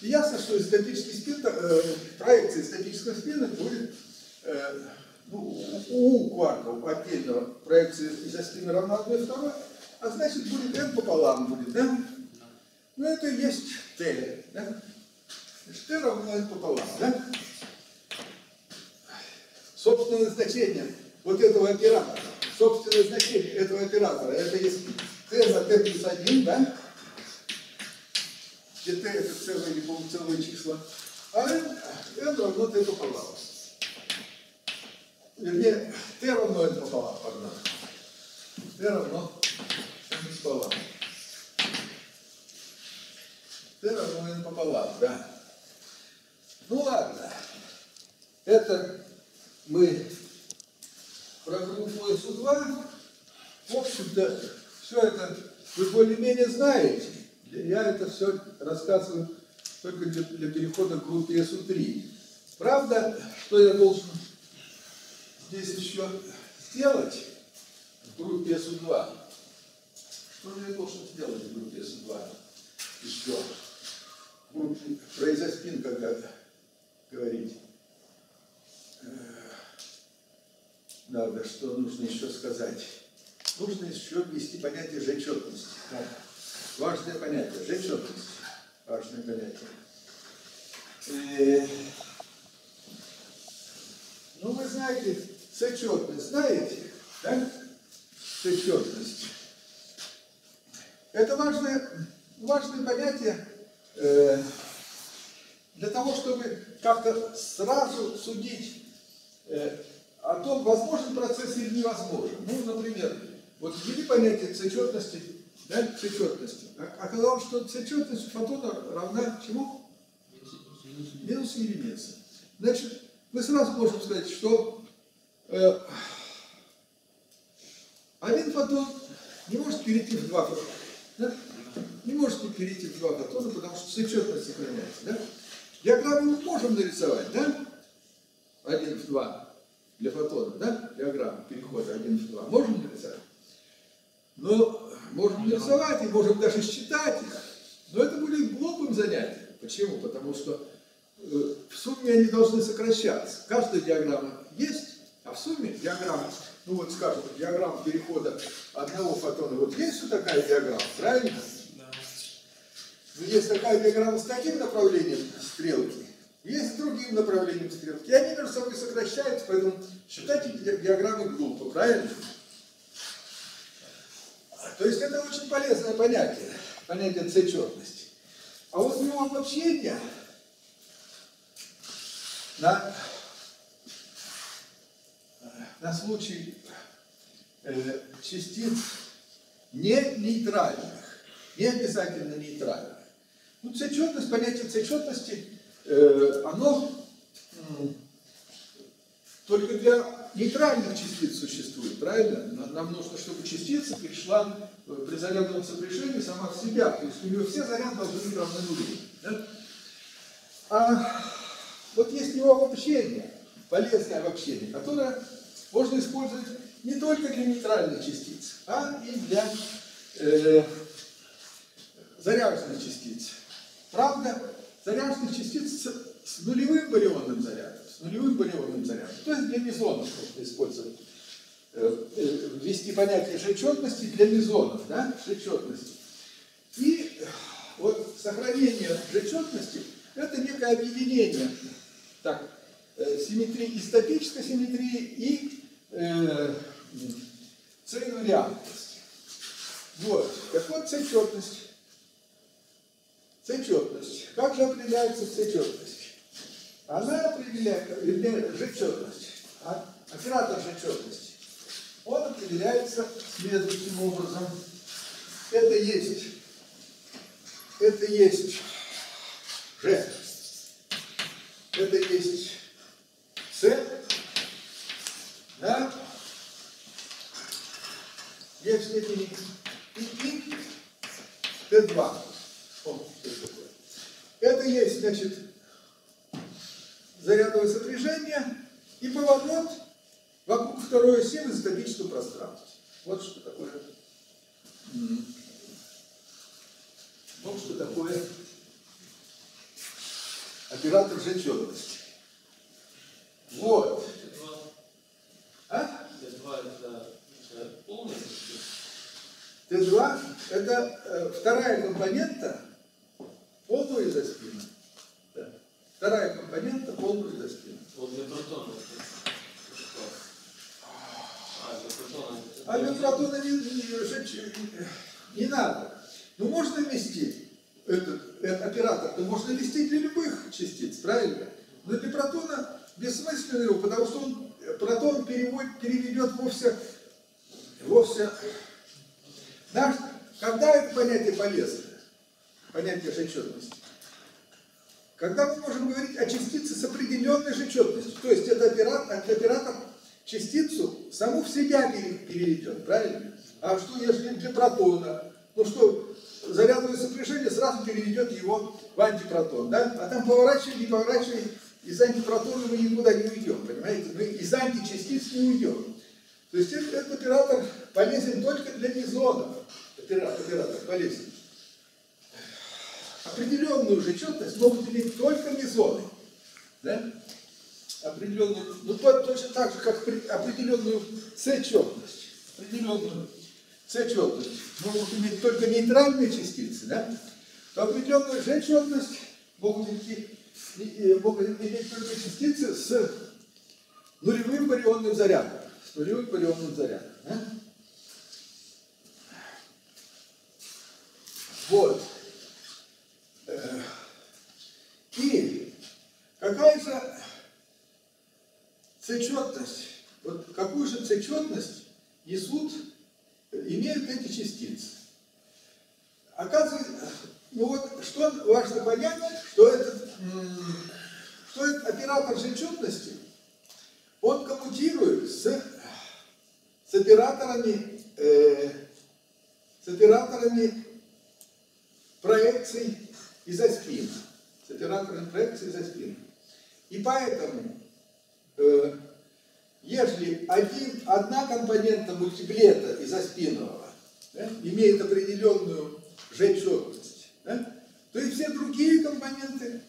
И ясно, что статический спин, э, проекция статического спина будет э, ну, у кварков отдельного проекция из спина равна 1 второй, а значит будет n пополам будет, да? Ну это и есть t, да? T равно пополам, да? Собственное значение вот этого оператора, собственное значение этого оператора, это есть t на t плюс 1, да? где t это целые или полуцелые числа, а n, n равно t пополам. Вернее, t равно n пополам, пардон. t равно n пополам. t равно n пополам, да. Ну ладно, это мы про группу СУ2. В общем-то, все это вы более-менее знаете. Я это все рассказываю только для, для перехода к группе СУ3. Правда, что я должен здесь еще сделать в группе СУ2? Что же я должен сделать в группе СУ2? Еще. В группе про изоспин, когда говорить. Э, Надо, что нужно еще сказать. Нужно еще ввести понятие жечетности. Важное понятие. Жечетность. Важное понятие. Э, Ну, вы знаете, сочетность, знаете, да? Сочетность. Это важное, важное понятие э, для того, чтобы как-то сразу судить о том, возможен процесс или невозможен. Ну, например, вот ввели понятие сочетности, да, сочетности. А- Оказалось, что сочетность у фотона равна чему? Минус единицы. Значит, мы сразу можем сказать, что э, один фотон не может перейти в два фотона. да? Не может не перейти в два фотона, потому что сочетность сохраняется. Да? Диаграмму мы можем нарисовать, да? Один в два для фотона, да? Диаграмму перехода один в два. Можем нарисовать? Но можем нарисовать и можем даже считать их. Но это будет глупым занятием. Почему? Потому что э, в сумме они должны сокращаться. Каждая диаграмма есть, а в сумме диаграмма, ну вот скажем, диаграмма перехода одного фотона, вот есть вот такая диаграмма, правильно? Да. Но есть такая диаграмма с таким направлением стрелки, есть с другим направлением стрелки. И они между собой сокращаются, поэтому считать эти ди- диаграммы глупо, правильно? То есть это очень полезное понятие, понятие цечетности. А вот в него обобщение на, на случай э, частиц не нейтральных, не обязательно нейтральных. Ну, цечетность, понятие цечетности, э, оно м, только для нейтральных частиц существует, правильно? Нам- нужно, чтобы частица пришла э, при зарядном сопряжении сама в себя. То есть у нее все заряды должны быть равны нулю. да? А вот есть у него обобщение, полезное обобщение, которое можно использовать не только для нейтральных частиц, а и для э, заряженных частиц. Правда, заряженных частиц с, нулевым барионным зарядом, с нулевым барионным зарядом, то есть для мезонов можно использовать, э, э, ввести понятие жечетности для мезонов, да, жечетности. И вот сохранение жечетности – это некое объединение так, э, симметрии, истопической симметрии и э, цельновариантности. Вот. Так вот, цечетность. Цечетность. Как же определяется цечетность? Она определяется, вернее, жечетность. А, оператор жечетности. Он определяется следующим образом. Это есть, это есть Ж. Это есть С. Да? Е в степени и И Т2. О, что это такое? Это есть, значит, зарядное сопряжение и поворот вокруг второй оси в изотопическом пространстве. Вот что такое. Вот что такое оператор жечетности. Вот. Т2, А? Т2 это э, полный цикл. Т2 это э, вторая компонента полного изоспина. Да. Вторая компонента полного изоспина. Вот для протона? А, для протона А для протона не, не, не надо. Ну можно ввести этот, этот оператор, то можно ввести для любых частиц, правильно? Но для протона бессмысленно его, потому что он протон переводит, переведет вовсе, вовсе. Наш, когда это понятие полезно? Понятие жечетности. Когда мы можем говорить о частице с определенной жечетностью, то есть это оператор, это оператор частицу саму в себя пере- переведет, правильно? А что если для протона? Ну что, зарядное сопряжение сразу переведет его в антипротон, да? А там поворачивай, не поворачивай, из антипротона мы никуда не уйдем, понимаете? Мы из античастиц не уйдем. То есть этот, этот оператор полезен только для мезонов. Оператор, оператор полезен. Определенную же четность могут иметь только мезоны. Да? Определенную, ну то- точно так же, как определенную С-четность. Определенную С-четность могут иметь только нейтральные частицы, да? То определенную Ж-четность могут, идти- и- и могут иметь только частицы с нулевым барионным зарядом. С нулевым барионным зарядом. да? Вот. Э, И какая же цечетность, вот какую же цечетность несут, имеют эти частицы? Оказывается, ну вот что важно понять, что этот, что этот оператор зачетности, он коммутирует с, с операторами, э, с операторами проекций изоспина. С операторами проекции изоспина. И поэтому, э, если один, одна компонента мультиплета изоспинового да, имеет определенную Ж-четность, да, то и все другие компоненты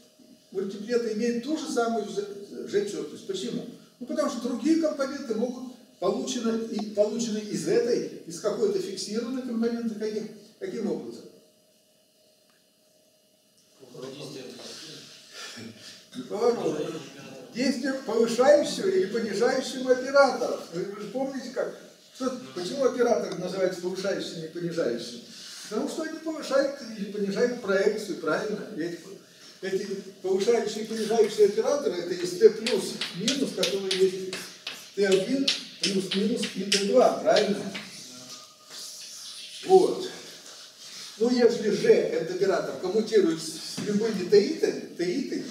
мультиплета имеют ту же самую Ж-четность. Почему? Ну, потому что другие компоненты могут получены, и, получены из этой, из какой-то фиксированной компоненты, каким, каким образом? Воздействие это Поворот. Действие повышающего или понижающего оператора. Вы, же помните как? Почему операторы называются повышающими и понижающими? Потому что они повышают или понижают проекцию, правильно? Эти, эти повышающие и понижающие операторы, это есть Т плюс минус, который есть Т1 плюс минус и Т2, правильно? Вот. Ну, если же этот оператор коммутирует с любыми теитами, теитами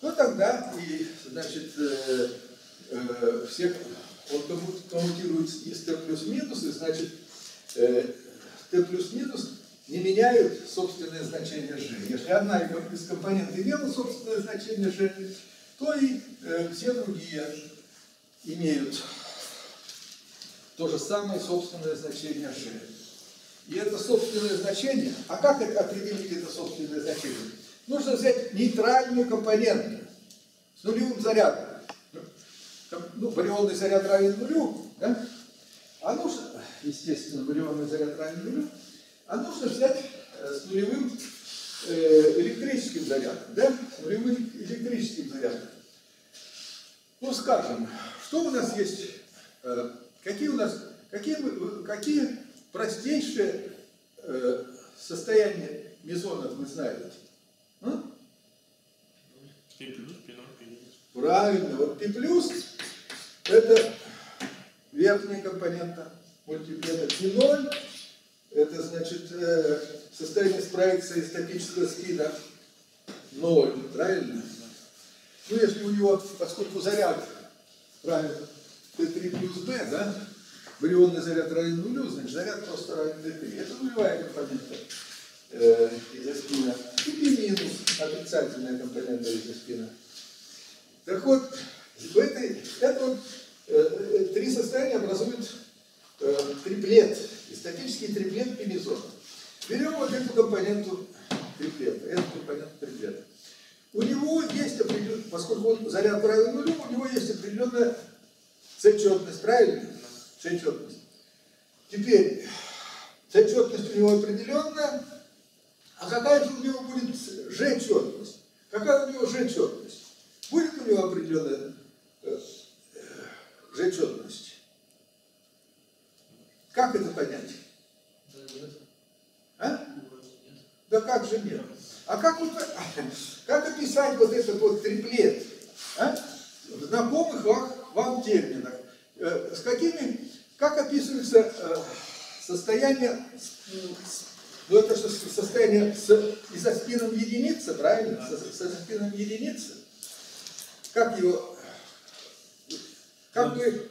то тогда и, значит, э, э, всех он комму- коммутирует из Т плюс минус, и, значит, э, Т плюс минус не меняют собственное значение G. Если одна из компонент имела собственное значение G, то и э, все другие имеют то же самое собственное значение G. И это собственное значение, а как это определить это собственное значение? Нужно взять нейтральную компоненту с нулевым зарядом. Ну, барионный заряд равен нулю, да? А нужно, естественно, барионный заряд равен нулю, а нужно взять э, с нулевым э, электрическим зарядом, да? С нулевым электрическим зарядом. Ну, скажем, что у нас есть, э, какие у нас, какие, мы- какие простейшие состояния мезонов вы знаете? А? Правильно, вот P плюс это верхняя компонента мультиплета. P0 это значит э, состояние с проекцией статического спида 0, правильно? Ну, если у него, поскольку заряд правильно, Т3 плюс Б, да, барионный заряд равен нулю, значит заряд просто равен Т3. Это нулевая компонента э, изоспина. И минус, отрицательная компонента изоспина. Так вот, в этой, это вот, э, э, три состояния образуют э, триплет, статический триплет пимизона. Берем вот эту компоненту триплета, эту компоненту триплета. У него есть определенная, поскольку он заряд равен нулю, у него есть определенная C-четность, правильно? C-четность. Теперь, C-четность у него определенная, а какая же у него будет G-четность? Какая у него G-четность? Будет у него определенная э, э? Как это понять? А? Да как же нет? А как, вот, как описать вот этот вот триплет? А? В знакомых вам, вам терминах. Э, С какими, как описывается э, состояние, ну это с- состояние с изоспином единицы, правильно? С, с изоспином единицы. Как его, как вы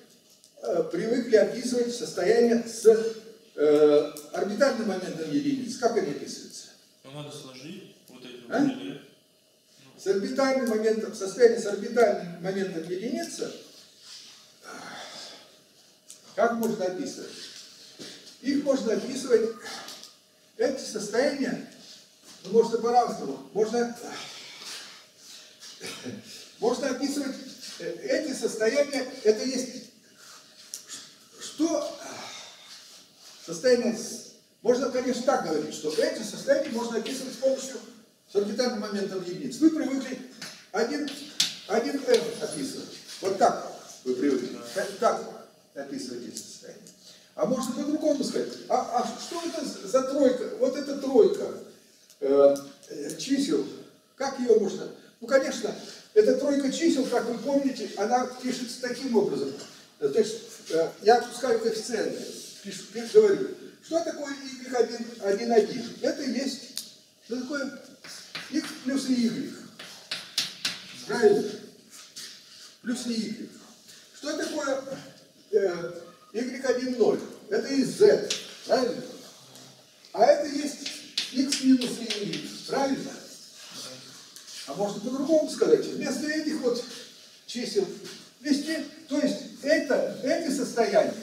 э, привыкли описывать состояние с э, орбитальным моментом единицы? Как они описываются? Ну, надо сложить вот эти А? рельеф. С орбитальным моментом, состояние с орбитальным моментом единицы, как можно описывать? Их можно описывать, эти состояния, ну, можно по-разному, можно, можно описывать э, эти состояния, это есть, что состояние, можно, конечно, так говорить, что эти состояния можно описывать с помощью с орбитальным моментом единиц. Вы привыкли один, один m описывать. Вот так вы привыкли. Так описывать эти состояния. А можно по-другому сказать. А, а что это за тройка? Вот эта тройка э, э, чисел, как ее можно... Ну, конечно, эта тройка чисел, как вы помните, она пишется таким образом. Э, То есть э, я опускаю коэффициенты, пишу, пишу, говорю, что такое y1, 1, 1? Это есть, что такое x плюс y. Правильно? Плюс y. Что такое э, y1, 0? Это и z. Правильно? А это есть x минус y. Правильно? А можно по-другому сказать. Вместо этих вот чисел вести, то есть это, эти состояния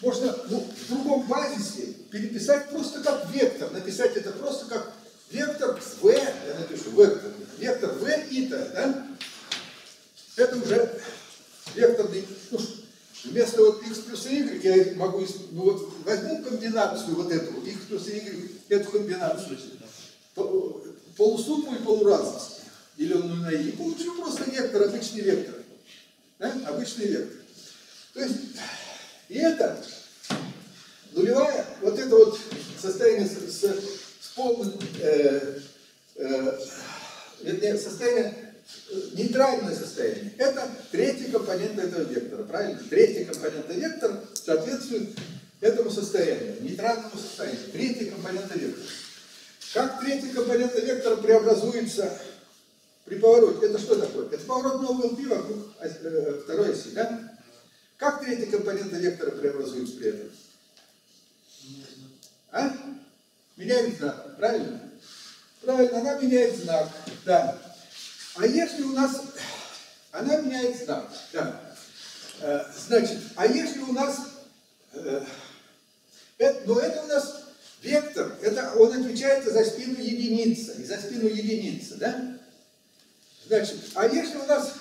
можно ну, в другом базисе переписать просто как вектор. Написать это просто как вектор v, я напишу вектор, вектор v и t, да? Это уже векторный, ну, вместо вот x плюс y я могу, ну вот возьму комбинацию вот эту, x плюс y, эту комбинацию, по- полусумму и полуразность, деленную на и, получу просто вектор, обычный вектор. Да? Обычный вектор. То есть, и это нулевая, вот это вот состояние с, с- с полным, э, э, состояние, нейтральное состояние, это третий компонент этого вектора, правильно? Третий компонент вектора соответствует этому состоянию, нейтральному состоянию, третий компонент вектора. Как третий компонент вектора преобразуется при повороте? Это что такое? Это поворот нового ЛП вокруг ось- э, второй оси, да? Как третий компонент вектора преобразуется при этом? А? Меняет знак, правильно? Правильно, она меняет знак, да. А если у нас... Она меняет знак, да. Э, Значит, а если у нас э, это, но это у нас вектор, это он отвечает за спину единицы, и за спину единицы, да? Значит, а если у нас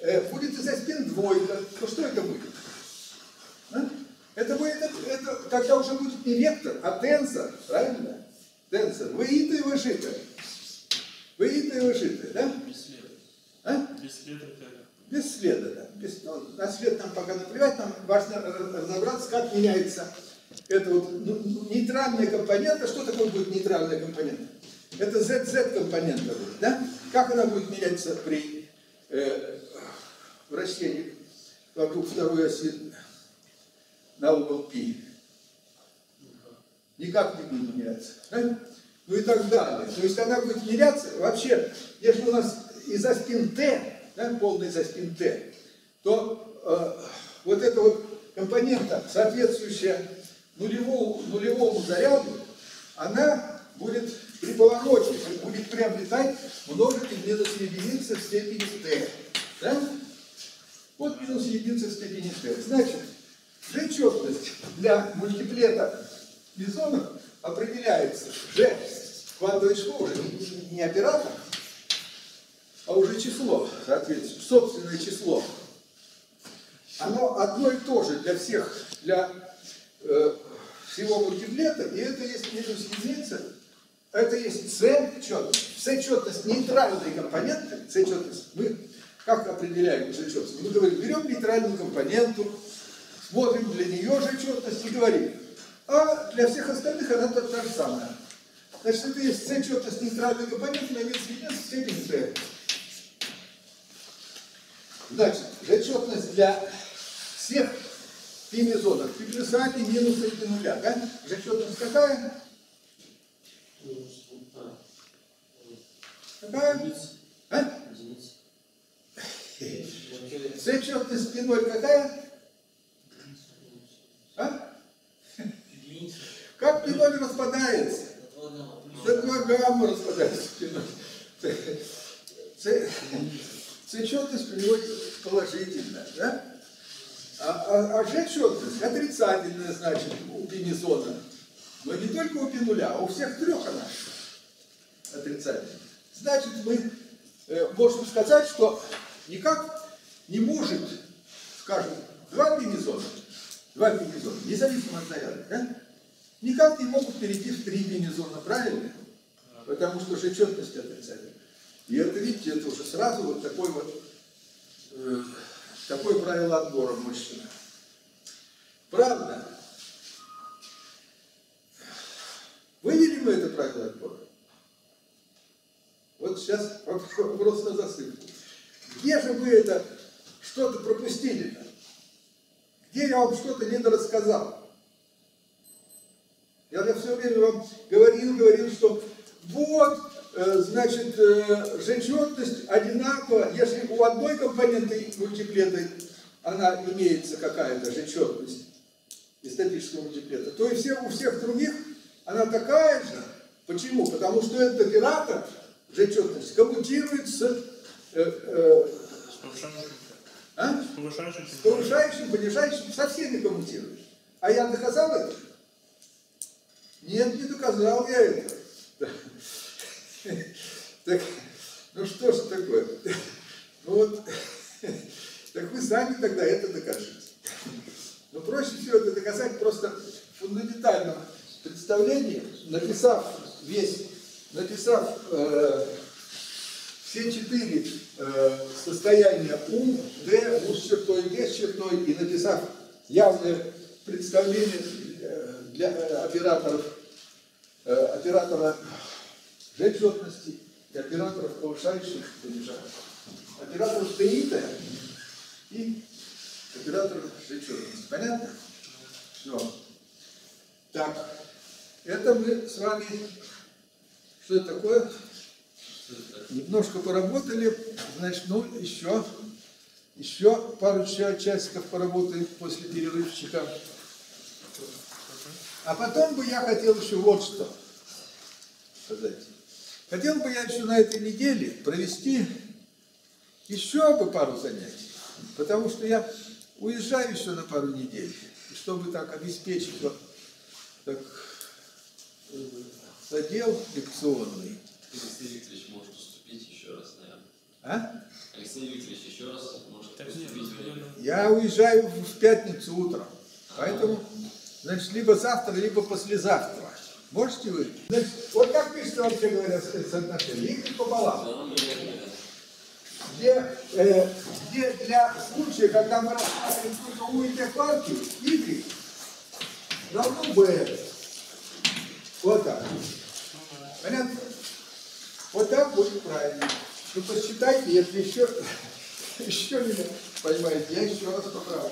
э, будет из-за спин двойка, то что это будет? А? Это будет, это, это тогда уже будет не вектор, а тенсор, правильно? Тенсор, выитое и выжитое. Выитое и выжитое, да? Без следа. А? Без следа как? Без следа, да. Без, ну, на след нам пока наплевать, нам важно разобраться, как меняется это вот ну, ну нейтральная компонента. Что такое будет нейтральная компонента? Это ZZ-компонента будет, да? Как она будет меняться при э, вращении вокруг второй оси на угол π? Никак не будет меняться. Да? Ну и так далее. То есть она будет меняться. Вообще, если у нас из-за спин Т, да, полный за спин Т, то э, вот эта вот компонента, соответствующая нулевому, нулевому заряду, она будет при повороте, будет приобретать множитель минус единицы в степени t. Да? Вот минус единица в степени t. Значит, G-четность для мультиплета бизонов определяется G квантовой школы, не оператор, а уже число, соответственно, собственное число. Оно одно и то же для всех, для э, всего мультиплета, и это есть минус единица, это есть C-четность. C-четность нейтральной компоненты, C-четность, мы как определяем C-четность? Мы говорим, берем нейтральную компоненту, смотрим для нее же четность и говорим, а для всех остальных она та, та же самая. Значит, это есть C-четность нейтральной компоненты на минус единица в степени Значит, G-четность для всех пимизонах. При плюс А, пи минуса и пи нуля. Да? Зачетность какая? Какая? А? Зачетность пи ноль какая? А? Как пи ноль распадается? На два гамма распадается пи ноль. Зачетность у него положительная. Да? А, а, а G-четность отрицательная, значит, у пенизона. Но не только у пенуля, а у всех трех она отрицательная. Значит, мы э, можем сказать, что никак не может, скажем, два пенизона, два пенизона, независимо от заряда, да, никак не могут перейти в три пенизона, правильно? Потому что же четность отрицательная. И это, видите, это уже сразу вот такой вот э, Такое правило отбора мужчины. Правда? Вывели мы это правило отбора? Вот сейчас вопрос на засыпку. Где же вы это что-то пропустили-то? Где я вам что-то недорассказал? Я, я все время вам говорил, говорил, что вот, Э, значит, э, G-четность одинакова, если у одной компоненты мультиплеты она имеется какая-то G-четность из статического мультиплета, то и все, у всех других она такая же. Почему? Потому что этот оператор G-четность коммутирует с, э, э, с повышающим. А? С повышающим. С повышающим, понижающим, со всеми коммутирует. А я доказал это? Нет, не доказал я это. Так, ну что ж такое? Ну вот, так вы сами тогда это докажите. Но проще всего это доказать просто в фундаментальном представлении, написав весь, написав э, все четыре э, состояния У, Д, У с чертой, Д с чертой, и написав явное представление э, для э, операторов, э, оператора G-четности и операторов повышающих понижающих. Операторов ТИТа и операторов G-четности. Понятно? Все. Так, это мы с вами, что это такое? Немножко поработали, значит, ну, еще, еще пару часиков поработаем после перерывчика. А потом бы я хотел еще вот что сказать. Хотел бы я еще на этой неделе провести еще бы пару занятий, потому что я уезжаю еще на пару недель. чтобы так обеспечить вот, так, э, задел лекционный. Алексей Викторович может уступить еще раз, наверное. А? Алексей Викторович еще раз может Так нет, уступить. наверное, Я уезжаю в пятницу утром. Поэтому, значит, либо завтра, либо послезавтра. Можете вы? Значит, вот как пишется, вообще говоря, со- соотношение? Игорь пополам. Где, э, где для случая, когда мы рассматриваем только У и Т партию, Y равно Б. Вот так. Понятно? Вот так будет правильно. Ну посчитайте, если еще, еще не понимаете, я еще раз поправлю.